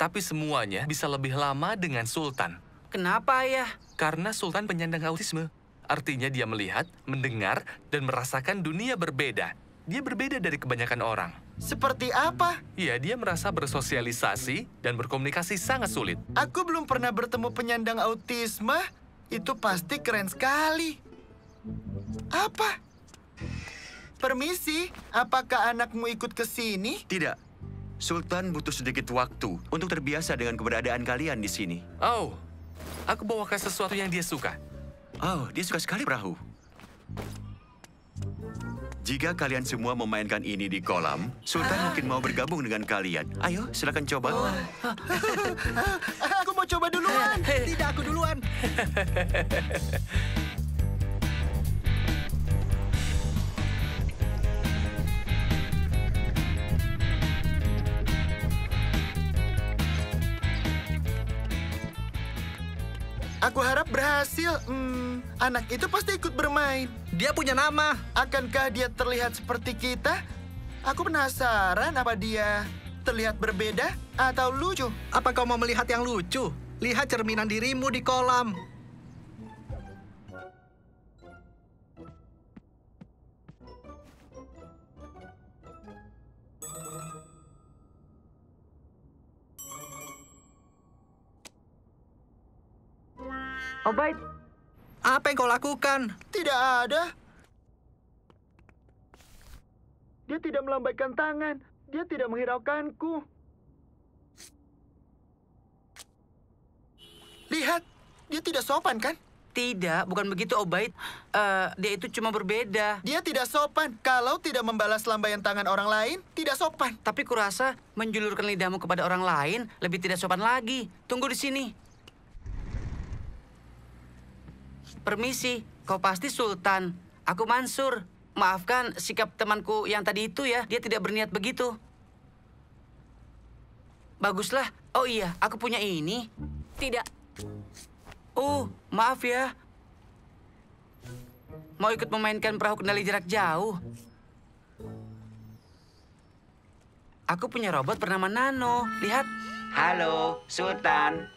[SPEAKER 7] Tapi semuanya bisa lebih lama dengan Sultan.
[SPEAKER 1] Kenapa, Ayah?
[SPEAKER 7] Karena Sultan penyandang autisme. Artinya dia melihat, mendengar, dan merasakan dunia berbeda. Dia berbeda dari kebanyakan orang.
[SPEAKER 3] Seperti apa?
[SPEAKER 7] Ya, dia merasa bersosialisasi dan berkomunikasi sangat sulit.
[SPEAKER 3] Aku belum pernah bertemu penyandang autisme. Itu pasti keren sekali. Apa? Permisi, apakah anakmu ikut ke sini?
[SPEAKER 10] Tidak. Sultan butuh sedikit waktu untuk terbiasa dengan keberadaan kalian di sini.
[SPEAKER 7] Oh, aku bawakan sesuatu yang dia suka.
[SPEAKER 10] Oh, dia suka sekali perahu. Jika kalian semua memainkan ini di kolam, Sultan mungkin mau bergabung dengan kalian. Ayo, silakan coba. [LAUGHS]
[SPEAKER 3] Aku mau coba duluan.
[SPEAKER 2] Tidak, aku duluan. [LAUGHS]
[SPEAKER 3] Aku harap berhasil. Hmm, anak itu pasti ikut bermain.
[SPEAKER 2] Dia punya nama.
[SPEAKER 3] Akankah dia terlihat seperti kita? Aku penasaran apa dia terlihat berbeda atau lucu.
[SPEAKER 2] Apa kau mau melihat yang lucu? Lihat cerminan dirimu di kolam.
[SPEAKER 1] Obaid,
[SPEAKER 2] Apa yang kau lakukan?
[SPEAKER 3] Tidak ada. Dia tidak melambaikan tangan. Dia tidak menghiraukanku. Lihat, dia tidak sopan kan?
[SPEAKER 1] tidak, bukan begitu, Obaid. Eh, dia itu cuma berbeda.
[SPEAKER 3] Dia tidak sopan. Kalau tidak membalas lambaian tangan orang lain, tidak sopan.
[SPEAKER 1] Tapi kurasa menjulurkan lidahmu kepada orang lain lebih tidak sopan lagi. Tunggu di sini. Permisi, kau pasti Sultan. Aku Mansur. Maafkan sikap temanku yang tadi itu ya. Dia tidak berniat begitu. Baguslah. Oh iya, aku punya ini.
[SPEAKER 4] Tidak.
[SPEAKER 1] Oh, maaf ya. Mau ikut memainkan perahu kendali jarak jauh. Aku punya robot bernama Nano. Lihat. Halo, Sultan.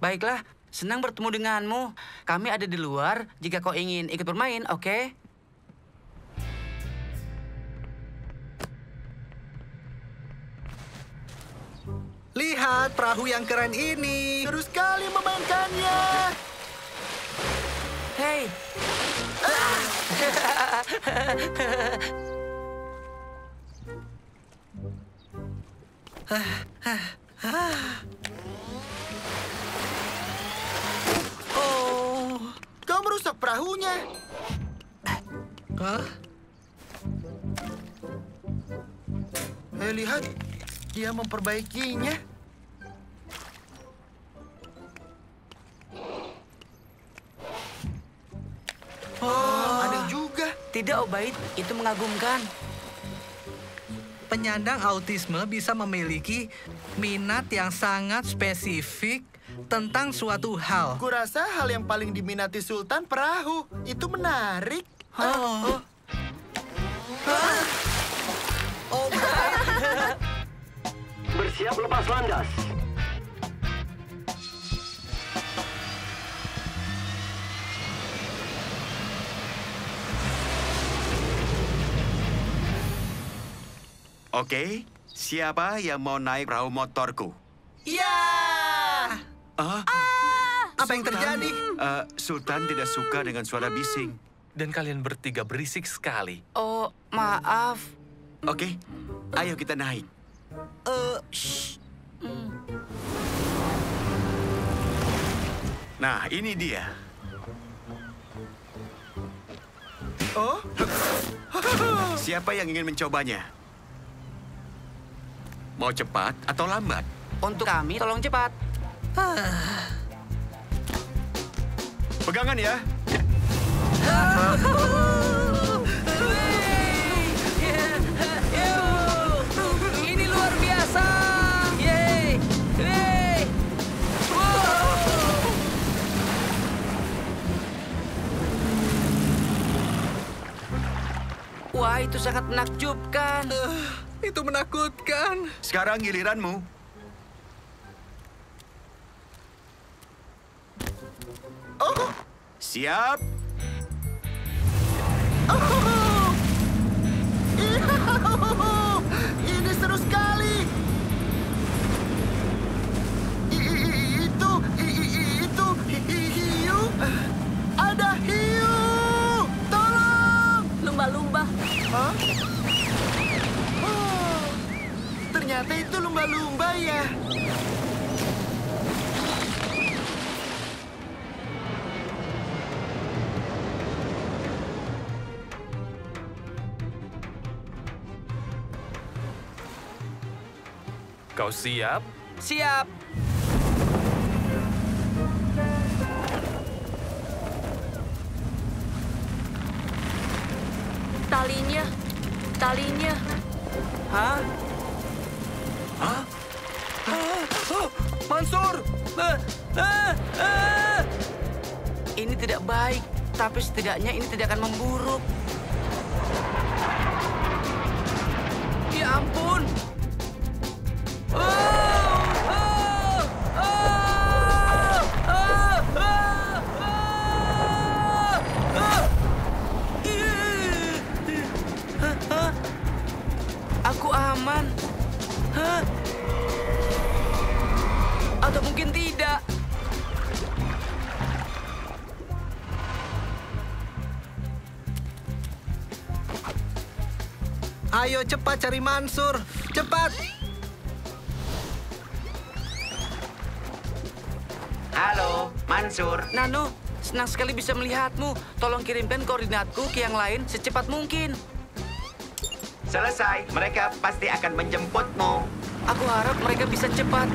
[SPEAKER 1] Baiklah, senang bertemu denganmu. Kami ada di luar jika kau ingin ikut bermain, oke?
[SPEAKER 2] Lihat perahu yang keren ini.
[SPEAKER 3] Seru sekali memainkannya.
[SPEAKER 1] Hei,
[SPEAKER 2] Oh. [LAUGHS]
[SPEAKER 3] Kau merusak perahunya.
[SPEAKER 2] Hah?
[SPEAKER 3] Eh, lihat. Dia memperbaikinya. Oh, ada juga.
[SPEAKER 1] tidak Obaid, itu mengagumkan.
[SPEAKER 2] Penyandang autisme bisa memiliki minat yang sangat spesifik tentang suatu hal.
[SPEAKER 3] Kurasa hal yang paling diminati Sultan perahu. Itu menarik.
[SPEAKER 2] Oh. [LAUGHS]
[SPEAKER 11] Bersiap lepas landas.
[SPEAKER 10] Oke, siapa yang mau naik perahu motorku?
[SPEAKER 2] Ya!
[SPEAKER 10] Ah,
[SPEAKER 2] Apa yang terjadi?
[SPEAKER 10] eh, Sultan tidak suka dengan suara bising.
[SPEAKER 7] Dan kalian bertiga berisik sekali.
[SPEAKER 1] Oh, maaf.
[SPEAKER 10] Oke, ayo kita naik.
[SPEAKER 2] Eh,
[SPEAKER 10] Nah, ini dia.
[SPEAKER 3] Oh,
[SPEAKER 10] Siapa yang ingin mencobanya? Mau cepat atau lambat?
[SPEAKER 1] Untuk kami, tolong cepat.
[SPEAKER 10] Pegangan ya.
[SPEAKER 1] Ini luar biasa. Yeay. Yeay. Wah, itu sangat menakjubkan.
[SPEAKER 2] itu menakutkan.
[SPEAKER 10] Sekarang giliranmu.
[SPEAKER 3] Oh,
[SPEAKER 10] Siap.
[SPEAKER 7] Kau siap?
[SPEAKER 1] Siap.
[SPEAKER 2] Cari Mansur. Cepat.
[SPEAKER 10] Halo, Mansur.
[SPEAKER 1] Nano, senang sekali bisa melihatmu. Tolong kirimkan koordinatku ke yang lain secepat mungkin.
[SPEAKER 10] Selesai, mereka pasti akan menjemputmu.
[SPEAKER 1] Aku harap mereka bisa cepat.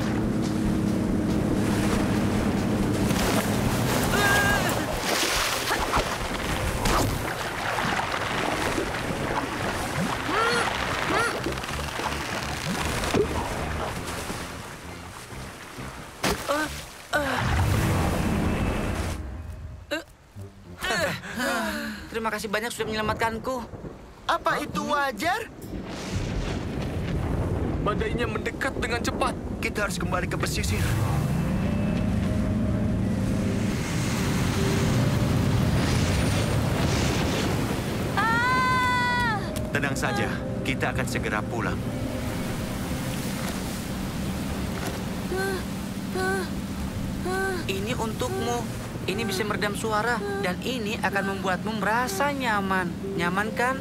[SPEAKER 1] Kasih banyak sudah menyelamatkanku.
[SPEAKER 3] Apa itu wajar?
[SPEAKER 7] Badainya mendekat dengan cepat.
[SPEAKER 10] Kita harus kembali ke pesisir. Tenang saja, kita akan segera pulang.
[SPEAKER 1] Ini untukmu. Ini bisa meredam suara dan ini akan membuatmu merasa nyaman. Nyaman kan?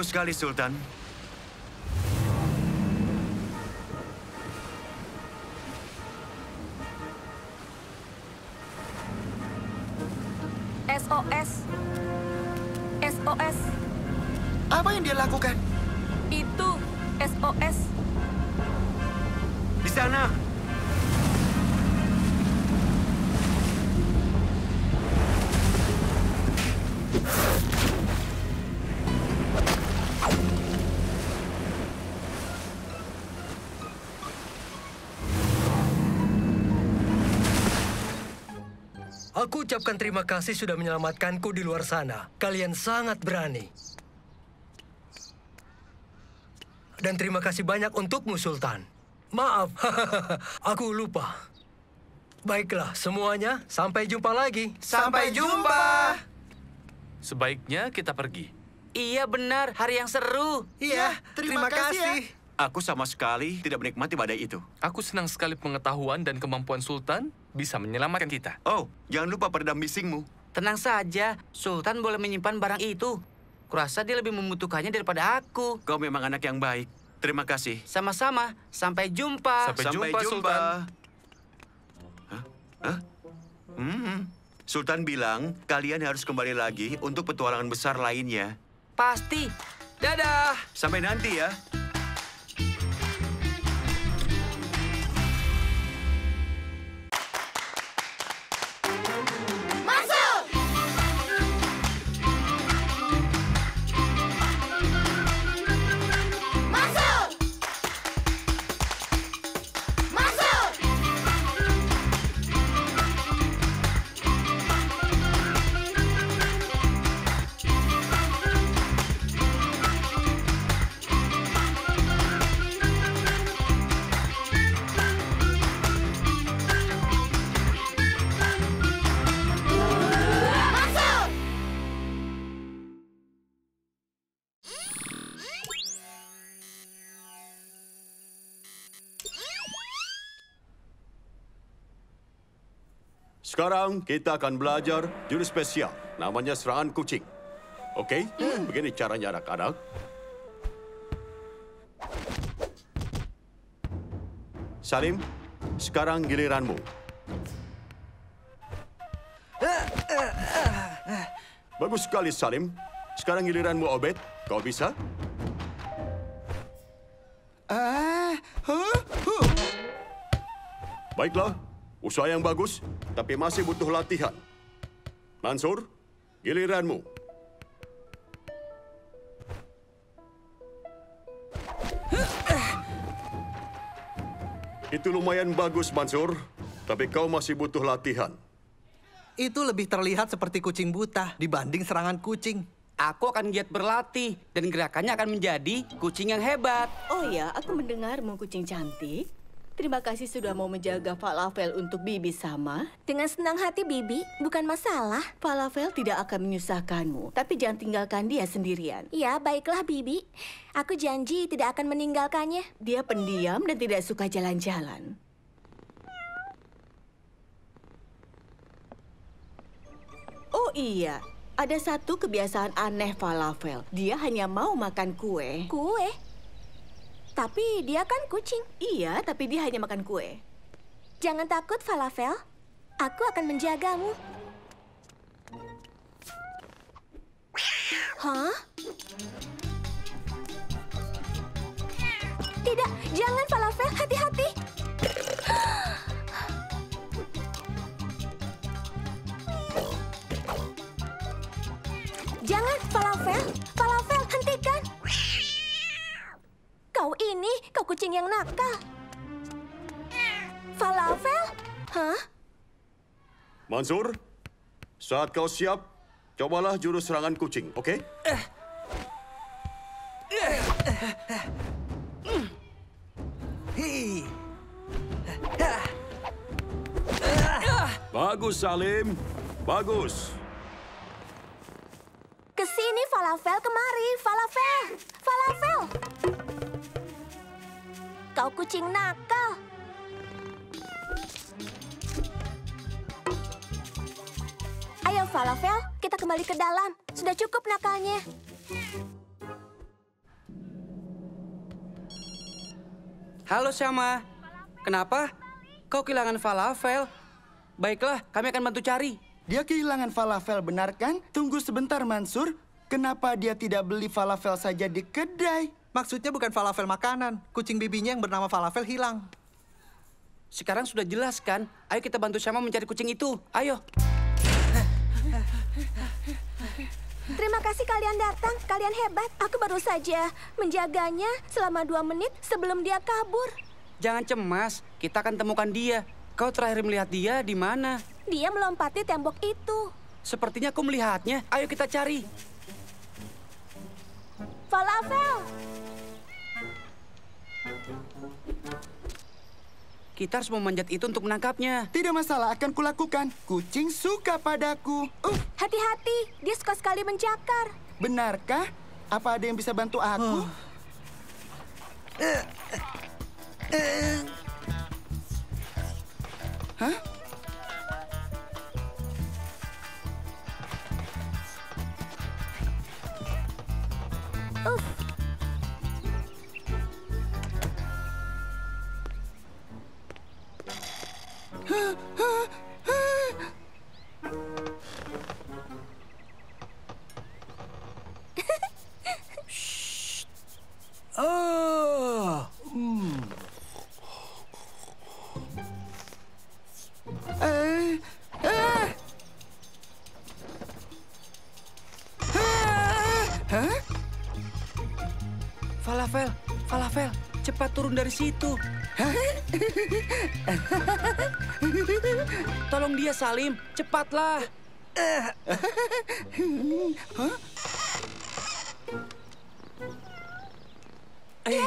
[SPEAKER 10] Bagus sekali, Sultan.
[SPEAKER 5] Ucapkan terima kasih sudah menyelamatkanku di luar sana. Kalian sangat berani. Dan terima kasih banyak untukmu, Sultan. Maaf, [LAUGHS] aku lupa. Baiklah, semuanya. Sampai jumpa lagi.
[SPEAKER 3] Sampai jumpa.
[SPEAKER 7] Sebaiknya kita pergi.
[SPEAKER 1] Iya benar, hari yang seru.
[SPEAKER 2] Iya, terima, kasih.
[SPEAKER 10] Aku sama sekali tidak menikmati badai itu.
[SPEAKER 7] Aku senang sekali pengetahuan dan kemampuan Sultan bisa menyelamatkan kita.
[SPEAKER 10] Oh, jangan lupa peredam bisingmu.
[SPEAKER 1] Tenang saja, Sultan boleh menyimpan barang itu. Kurasa dia lebih membutuhkannya daripada aku.
[SPEAKER 10] Kau memang anak yang baik. Terima kasih.
[SPEAKER 1] Sama-sama, sampai jumpa.
[SPEAKER 7] Sampai jumpa, Sultan.
[SPEAKER 10] Hah? Hah? Hmm. Sultan bilang kalian harus kembali lagi untuk petualangan besar lainnya.
[SPEAKER 1] Pasti. Dadah.
[SPEAKER 10] Sampai nanti ya.
[SPEAKER 6] Sekarang kita akan belajar jurus spesial. Namanya serangan kucing. Okey? Begini caranya anak-anak. Salim, sekarang giliranmu. Bagus sekali, Salim. Sekarang giliranmu, Obed. Kau bisa?
[SPEAKER 3] Ah, huh? Huh.
[SPEAKER 6] Baiklah, usaha yang bagus, tapi masih butuh latihan. Mansur, giliranmu. Itu lumayan bagus, Mansur. Tapi kau masih butuh latihan.
[SPEAKER 2] Itu lebih terlihat seperti kucing buta dibanding serangan kucing.
[SPEAKER 1] Aku akan giat berlatih dan gerakannya akan menjadi kucing yang hebat.
[SPEAKER 12] Oh ya, aku mendengarmu kucing cantik. Terima kasih sudah mau menjaga falafel untuk Bibi sama.
[SPEAKER 13] Dengan senang hati, Bibi. Bukan masalah.
[SPEAKER 12] Falafel tidak akan menyusahkanmu, tapi jangan tinggalkan dia sendirian.
[SPEAKER 13] Ya, baiklah, Bibi. Aku janji tidak akan meninggalkannya.
[SPEAKER 12] Dia pendiam dan tidak suka jalan-jalan. Oh iya, ada satu kebiasaan aneh falafel. Dia hanya mau makan kue.
[SPEAKER 13] Kue? Tapi dia kan kucing.
[SPEAKER 12] Iya, tapi dia hanya makan kue.
[SPEAKER 13] Jangan takut, Falafel. Aku akan menjagamu. Hah? Tidak, jangan Falafel, hati-hati. [GASPS] Jangan, Falafel. Falafel, Kau ini, kau kucing yang nakal. Falafel? Hah?
[SPEAKER 6] Mansur, saat kau siap, cobalah jurus serangan kucing, oke?
[SPEAKER 2] Hei.
[SPEAKER 6] Bagus, Salim. Bagus.
[SPEAKER 13] Ke sini, Falafel, kemari. Falafel, Falafel. Kau kucing nakal. Ayo, Falafel, kita kembali ke dalam. Sudah cukup nakalnya.
[SPEAKER 1] Halo Syama. Kenapa? Kau kehilangan falafel. Baiklah, kami akan bantu cari.
[SPEAKER 3] Dia kehilangan falafel, benar kan? Tunggu sebentar, Mansur. Kenapa dia tidak beli falafel saja di kedai?
[SPEAKER 2] Maksudnya bukan falafel makanan. Kucing bibinya yang bernama falafel hilang.
[SPEAKER 1] Sekarang sudah jelas kan? Ayo kita bantu Syama mencari kucing itu. Ayo.
[SPEAKER 13] Terima kasih kalian datang. Kalian hebat. Aku baru saja menjaganya selama dua menit sebelum dia kabur.
[SPEAKER 1] Jangan cemas, kita akan temukan dia. Kau terakhir melihat dia di mana?
[SPEAKER 13] Dia melompati tembok itu.
[SPEAKER 1] Sepertinya aku melihatnya. Ayo kita cari.
[SPEAKER 13] Falafel.
[SPEAKER 1] Kita harus memanjat itu untuk menangkapnya.
[SPEAKER 3] Tidak masalah, akan kulakukan. Kucing suka padaku. Uh,
[SPEAKER 13] Hati-hati, dia suka sekali mencakar.
[SPEAKER 3] benarkah? Apa ada yang bisa bantu aku? Hah?
[SPEAKER 5] Ah, [LAUGHS] hmm.
[SPEAKER 3] Eh, eh.
[SPEAKER 1] Falafel, falafel, cepat turun dari situ. [LAUGHS] Tolong dia, Salim. Cepatlah.
[SPEAKER 3] Hah?
[SPEAKER 13] Hey,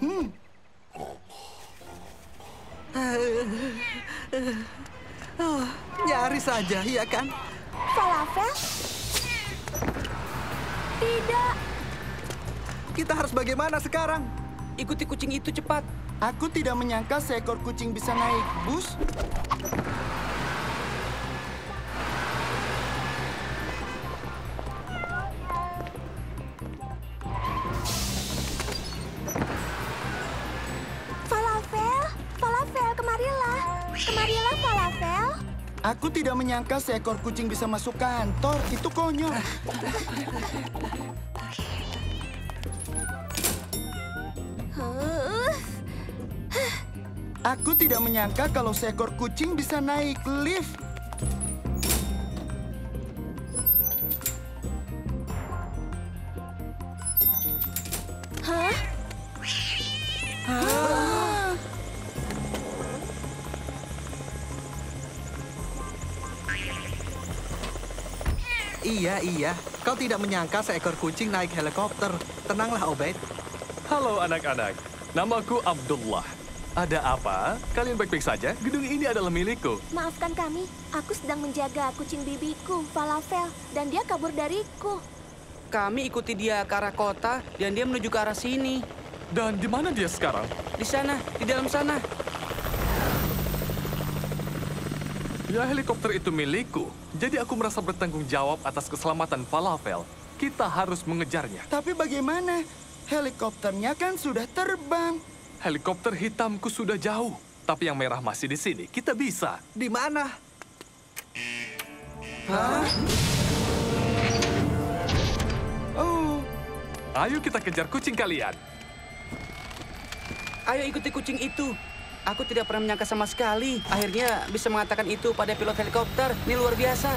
[SPEAKER 3] Hmm.
[SPEAKER 2] Oh, nyaris saja, iya kan?
[SPEAKER 13] falafel? Tidak.
[SPEAKER 2] Kita harus bagaimana sekarang?
[SPEAKER 1] Ikuti kucing itu cepat.
[SPEAKER 3] Aku tidak menyangka seekor kucing bisa naik bus. Aku tidak menyangka seekor kucing bisa masuk kantor. Itu konyol. Aku tidak menyangka kalau seekor kucing bisa naik lift.
[SPEAKER 2] Iya, iya. Kau tidak menyangka seekor kucing naik helikopter. Tenanglah, Obed.
[SPEAKER 7] Halo anak-anak, namaku Abdullah. Ada apa? Kalian baik-baik saja? Gedung ini adalah milikku.
[SPEAKER 13] Maafkan kami, aku sedang menjaga kucing bibiku, falafel, dan dia kabur dariku.
[SPEAKER 1] Kami ikuti dia ke arah kota dan dia menuju ke arah sini.
[SPEAKER 7] Dan di mana dia sekarang?
[SPEAKER 1] Di sana, di dalam sana.
[SPEAKER 7] Ya helikopter itu milikku. Jadi aku merasa bertanggung jawab atas keselamatan Falafel. Kita harus mengejarnya.
[SPEAKER 3] Tapi bagaimana? Helikopternya kan sudah terbang.
[SPEAKER 7] Helikopter hitamku sudah jauh. Tapi yang merah masih di sini. Kita bisa.
[SPEAKER 2] Di mana?
[SPEAKER 3] Hah? Oh,
[SPEAKER 7] Ayo kita kejar kucing kalian.
[SPEAKER 1] Ayo ikuti kucing itu. Aku tidak pernah menyangka sama sekali. Akhirnya bisa mengatakan itu pada pilot helikopter. Ini luar biasa.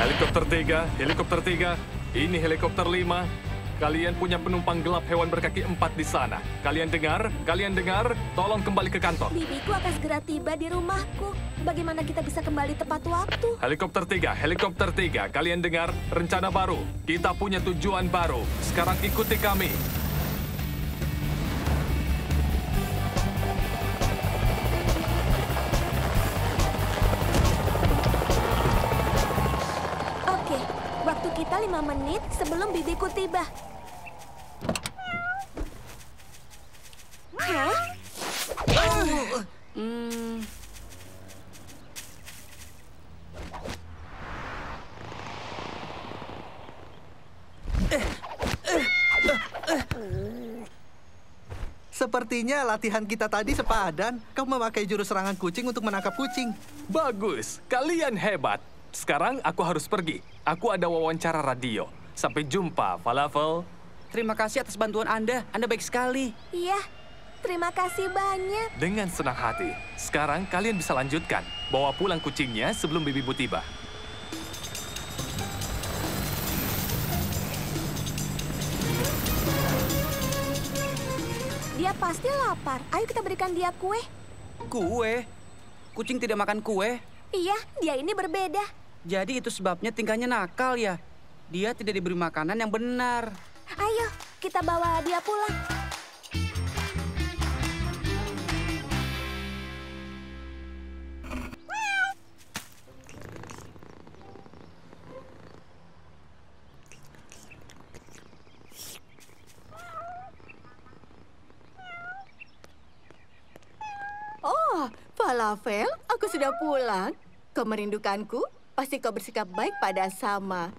[SPEAKER 7] Helikopter 3, helikopter 3, ini helikopter 5. Kalian punya penumpang gelap hewan berkaki empat di sana. Kalian dengar? Kalian dengar? Tolong kembali ke kantor.
[SPEAKER 13] Bibiku akan segera tiba di rumahku. Bagaimana kita bisa kembali tepat waktu?
[SPEAKER 7] Helikopter 3, helikopter 3. Kalian dengar? Rencana baru. Kita punya tujuan baru. Sekarang ikuti kami.
[SPEAKER 13] menit sebelum bibiku tiba.
[SPEAKER 2] Sepertinya latihan kita tadi sepadan. Kau memakai jurus serangan kucing untuk menangkap kucing.
[SPEAKER 7] Bagus, kalian hebat. Sekarang aku harus pergi. Aku ada wawancara radio. Sampai jumpa, Falafel.
[SPEAKER 1] Terima kasih atas bantuan Anda. Anda baik sekali.
[SPEAKER 13] Iya, terima kasih banyak.
[SPEAKER 7] Dengan senang hati. Sekarang kalian bisa lanjutkan. Bawa pulang kucingnya sebelum Bibi Bu tiba.
[SPEAKER 13] Dia pasti lapar. Ayo kita berikan dia kue.
[SPEAKER 1] Kue? Kucing tidak makan kue?
[SPEAKER 13] Iya, dia ini berbeda.
[SPEAKER 1] Jadi itu sebabnya tingkahnya nakal ya? Dia tidak diberi makanan yang benar.
[SPEAKER 13] Ayo, kita bawa dia pulang.
[SPEAKER 12] Oh, Falafel, aku sudah pulang. Kau merindukanku? Pasti kau bersikap baik pada Sama.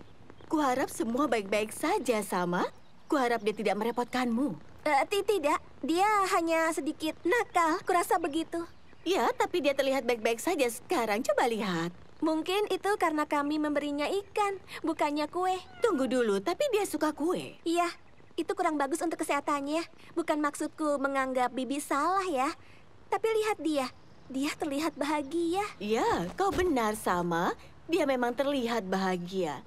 [SPEAKER 12] Kuharap semua baik-baik saja, Sama. Kuharap dia tidak merepotkanmu.
[SPEAKER 13] Ti- tidak, dia hanya sedikit nakal. Kurasa begitu.
[SPEAKER 12] Ya, tapi dia terlihat baik-baik saja sekarang. Coba lihat.
[SPEAKER 13] Mungkin itu karena kami memberinya ikan, bukannya kue.
[SPEAKER 12] Tunggu dulu, tapi dia suka kue.
[SPEAKER 13] Iya, itu kurang bagus untuk kesehatannya. Bukan maksudku menganggap Bibi salah ya. Tapi lihat dia, dia terlihat bahagia.
[SPEAKER 12] Ya, kau benar, Sama. Dia memang terlihat bahagia.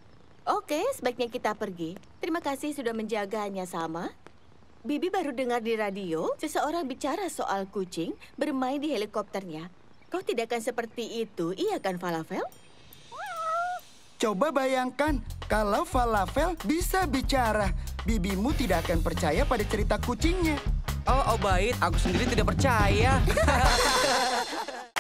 [SPEAKER 12] Oke, sebaiknya kita pergi. Terima kasih sudah menjaganya, Sama. Bibi baru dengar di radio seseorang bicara soal kucing bermain di helikopternya. Kau tidak akan seperti itu, iya kan, Falafel?
[SPEAKER 3] Coba bayangkan kalau falafel bisa bicara. Bibimu tidak akan percaya pada cerita kucingnya.
[SPEAKER 1] Oh, oh baik. Aku sendiri tidak percaya. [LAUGHS]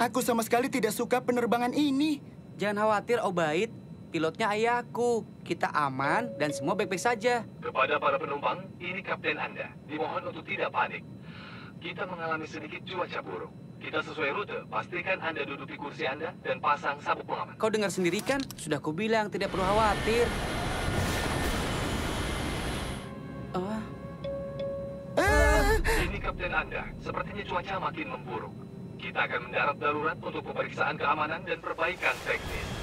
[SPEAKER 3] Aku sama sekali tidak suka penerbangan ini.
[SPEAKER 1] Jangan khawatir, Obaid. Pilotnya ayahku. Kita aman dan semua baik-baik saja.
[SPEAKER 14] Kepada para penumpang, ini kapten Anda. Dimohon untuk tidak panik. Kita mengalami sedikit cuaca buruk. Kita sesuai rute. Pastikan Anda duduk di kursi Anda dan pasang sabuk pengaman.
[SPEAKER 1] Kau dengar sendiri kan? Sudah ku bilang tidak perlu khawatir. Ah,
[SPEAKER 14] Ini kapten Anda. Sepertinya cuaca makin memburuk. Kita akan mendarat darurat untuk pemeriksaan keamanan dan perbaikan teknis.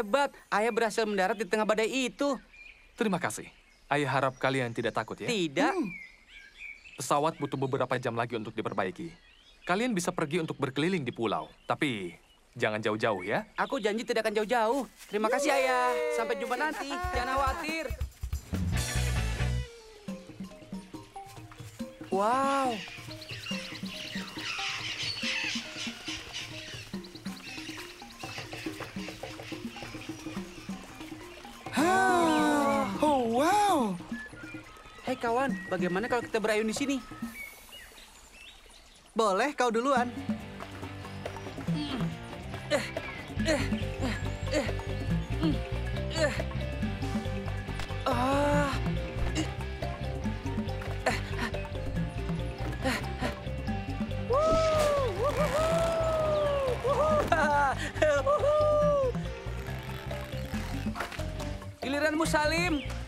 [SPEAKER 1] hebat. Ayah berhasil mendarat di tengah badai itu.
[SPEAKER 7] Terima kasih. Ayah harap kalian tidak takut ya.
[SPEAKER 1] Tidak.
[SPEAKER 7] Pesawat butuh beberapa jam lagi untuk diperbaiki. Kalian bisa pergi untuk berkeliling di pulau. Tapi jangan jauh-jauh ya.
[SPEAKER 1] Aku janji tidak akan jauh-jauh. Terima kasih, Ayah. Sampai jumpa nanti. Jangan khawatir. Wow.
[SPEAKER 3] Oh, wow.
[SPEAKER 1] Hei kawan, bagaimana kalau kita berayun di sini?
[SPEAKER 2] Boleh, kau duluan.
[SPEAKER 1] Giliranmu Salim.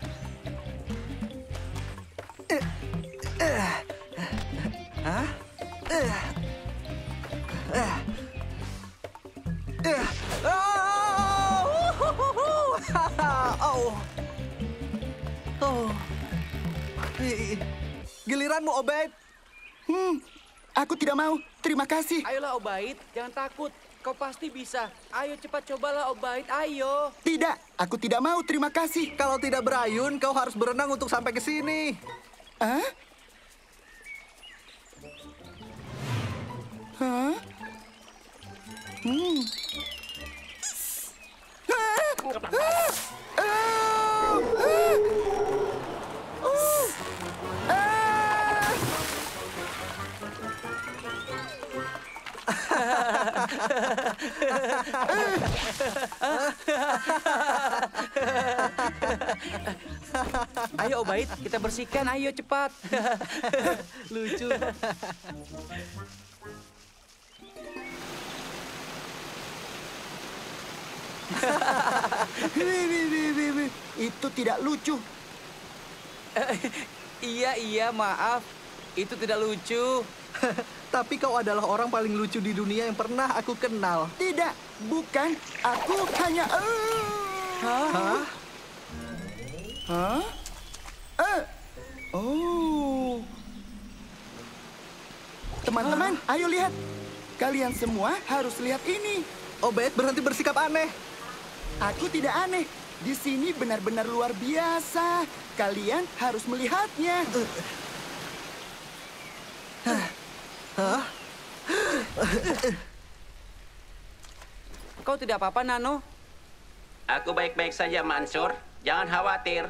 [SPEAKER 3] Kasih.
[SPEAKER 1] Ayolah Obaid, jangan takut. Kau pasti bisa. Ayo cepat cobalah Obaid, ayo.
[SPEAKER 3] Tidak, aku tidak mau. Terima kasih.
[SPEAKER 2] Kalau tidak berayun, kau harus berenang untuk sampai ke sini.
[SPEAKER 3] Hah? Hah?
[SPEAKER 1] Bersihkan. Ayo cepat. [LAUGHS]
[SPEAKER 2] Lucu. [LAUGHS]
[SPEAKER 3] Itu tidak lucu. [LAUGHS]
[SPEAKER 1] iya, iya, maaf. Itu tidak lucu.
[SPEAKER 2] Tapi kau adalah orang paling lucu di dunia yang pernah aku kenal.
[SPEAKER 3] Tidak, bukan. Aku hanya...
[SPEAKER 2] Hah?
[SPEAKER 3] Hah? Eh. Oh. Teman-teman, ayo lihat. Kalian semua harus lihat ini.
[SPEAKER 2] Obed berhenti bersikap aneh.
[SPEAKER 3] Aku tidak aneh. Di sini benar-benar luar biasa. Kalian harus melihatnya.
[SPEAKER 2] Hah?
[SPEAKER 1] Kau tidak apa-apa, Nano?
[SPEAKER 15] Aku baik-baik saja, Mansur. Jangan khawatir.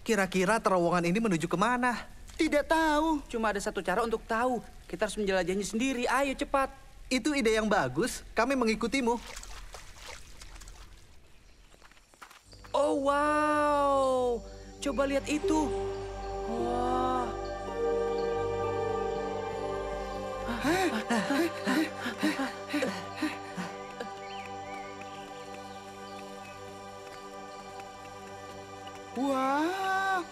[SPEAKER 2] Kira-kira terowongan ini menuju ke mana?
[SPEAKER 3] Tidak tahu.
[SPEAKER 1] Cuma ada satu cara untuk tahu. Kita harus menjelajahinya sendiri. Ayo cepat.
[SPEAKER 2] Itu ide yang bagus. Kami mengikutimu.
[SPEAKER 1] Oh, wow. Coba lihat itu. Wah.
[SPEAKER 3] Wah.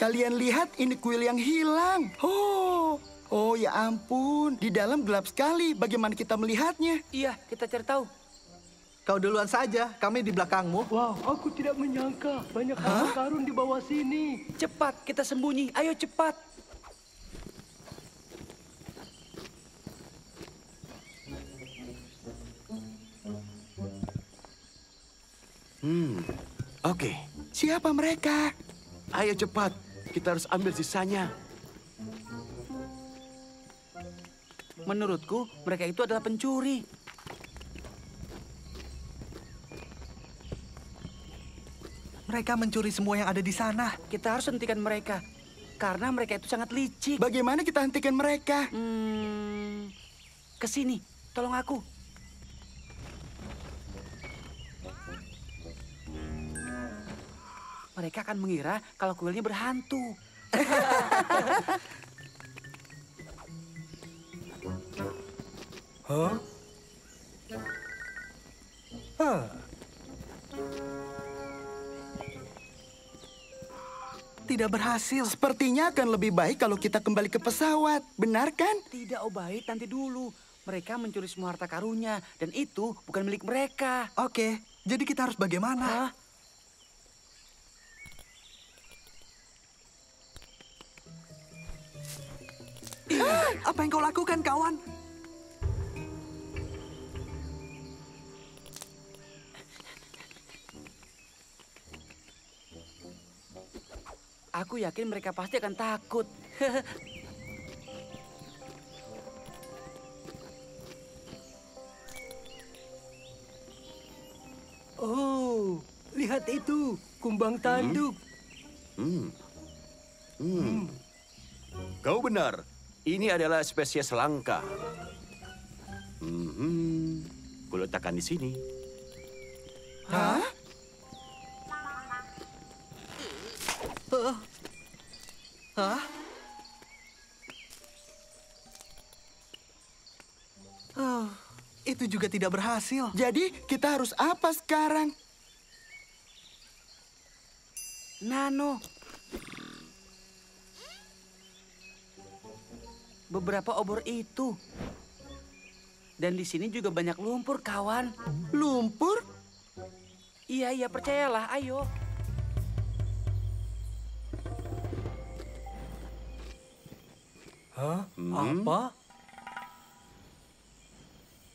[SPEAKER 3] Kalian lihat ini kuil yang hilang. Oh. Oh ya ampun, di dalam gelap sekali. Bagaimana kita melihatnya?
[SPEAKER 1] Iya, kita cari tahu.
[SPEAKER 2] Kau duluan saja, kami di belakangmu.
[SPEAKER 5] Wow, aku tidak menyangka banyak harta karun di bawah sini.
[SPEAKER 1] Cepat, kita sembunyi. Ayo cepat.
[SPEAKER 6] Hmm, oke.
[SPEAKER 3] Siapa mereka?
[SPEAKER 6] Ayo cepat, kita harus ambil sisanya.
[SPEAKER 1] Menurutku, mereka itu adalah pencuri.
[SPEAKER 2] Mereka mencuri semua yang ada di sana.
[SPEAKER 1] Kita harus hentikan mereka. Karena mereka itu sangat licik.
[SPEAKER 3] Bagaimana kita hentikan mereka?
[SPEAKER 1] Hmm, ke sini, tolong aku. Mereka akan mengira kalau kuilnya berhantu. [LAUGHS]
[SPEAKER 5] Hah? Hah?
[SPEAKER 2] Tidak berhasil.
[SPEAKER 3] Sepertinya akan lebih baik kalau kita kembali ke pesawat. Benar kan?
[SPEAKER 1] Tidak, Obaid, nanti dulu. Mereka mencuri semua harta karunnya, dan itu bukan milik mereka.
[SPEAKER 2] Oke, jadi kita harus bagaimana?
[SPEAKER 1] Hah?
[SPEAKER 2] Kau lakukan, kawan?
[SPEAKER 1] Aku yakin mereka pasti akan takut. [LAUGHS]
[SPEAKER 5] Oh, lihat itu, kumbang tanduk.
[SPEAKER 6] Hmm. Hmm. Kau benar. Ini adalah spesies langka. Hmm. Kuletakkan di sini.
[SPEAKER 3] Hah?
[SPEAKER 2] Hah? Hah? Oh, itu juga tidak berhasil.
[SPEAKER 3] Jadi kita harus apa sekarang?
[SPEAKER 1] Nano. Beberapa obor itu. Dan di sini juga banyak lumpur, kawan.
[SPEAKER 3] Lumpur?
[SPEAKER 1] Iya, iya, percayalah. Ayo.
[SPEAKER 5] Hah? Apa?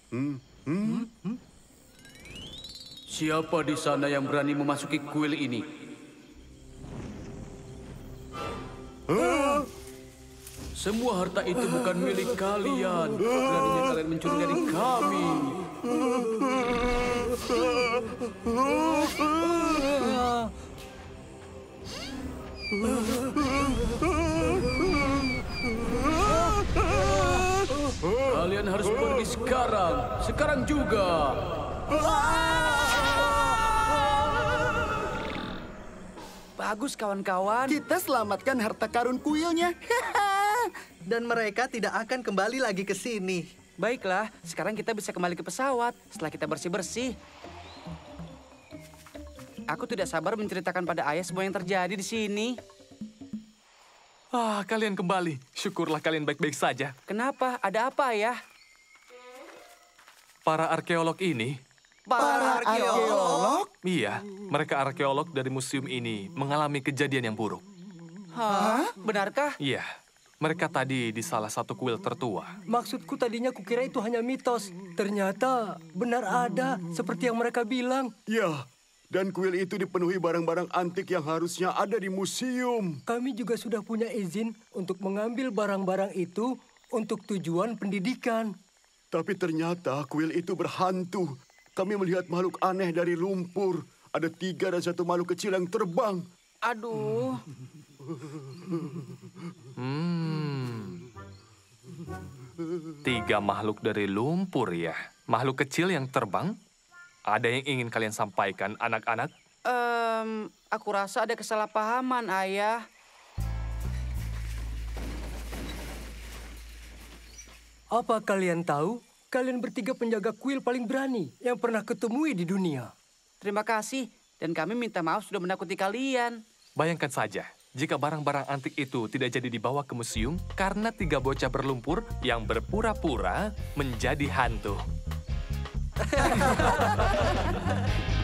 [SPEAKER 6] Hmm, hmm.
[SPEAKER 1] Siapa di sana yang berani memasuki kuil ini? Semua harta itu bukan milik kalian. Beraninya kalian mencuri dari kami. Kalian harus pergi sekarang. Sekarang juga. Bagus kawan-kawan.
[SPEAKER 3] Kita selamatkan harta karun kuilnya. [LAUGHS]
[SPEAKER 2] Dan mereka tidak akan kembali lagi ke sini.
[SPEAKER 1] Baiklah, sekarang kita bisa kembali ke pesawat setelah kita bersih-bersih. Aku tidak sabar menceritakan pada ayah semua yang terjadi di sini.
[SPEAKER 7] Ah, kalian kembali. Syukurlah kalian baik-baik saja.
[SPEAKER 1] Kenapa? Ada apa ya?
[SPEAKER 7] Para arkeolog ini,
[SPEAKER 3] Para arkeolog?
[SPEAKER 7] iya, mereka arkeolog dari museum ini mengalami kejadian yang buruk.
[SPEAKER 1] Hah? Benarkah?
[SPEAKER 7] Iya, mereka tadi di salah satu kuil tertua.
[SPEAKER 5] Maksudku tadinya kukira itu hanya mitos. Ternyata benar ada, seperti yang mereka bilang.
[SPEAKER 6] Ya, dan kuil itu dipenuhi barang-barang antik yang harusnya ada di museum.
[SPEAKER 5] Kami juga sudah punya izin untuk mengambil barang-barang itu untuk tujuan pendidikan.
[SPEAKER 6] Tapi ternyata kuil itu berhantu. Kami melihat makhluk aneh dari lumpur. Ada tiga dan satu makhluk kecil yang terbang.
[SPEAKER 1] Aduh.
[SPEAKER 7] Hmm. Tiga makhluk dari lumpur ya. Makhluk kecil yang terbang. Ada yang ingin kalian sampaikan, anak-anak?
[SPEAKER 1] Em, aku rasa ada kesalahpahaman, ayah.
[SPEAKER 5] Apa kalian tahu? Kalian bertiga penjaga kuil paling berani yang pernah ketemui di dunia.
[SPEAKER 1] Terima kasih. Dan kami minta maaf sudah menakuti kalian.
[SPEAKER 7] Bayangkan saja, jika barang-barang antik itu tidak jadi dibawa ke museum karena tiga bocah berlumpur yang berpura-pura menjadi hantu. [LAUGHS]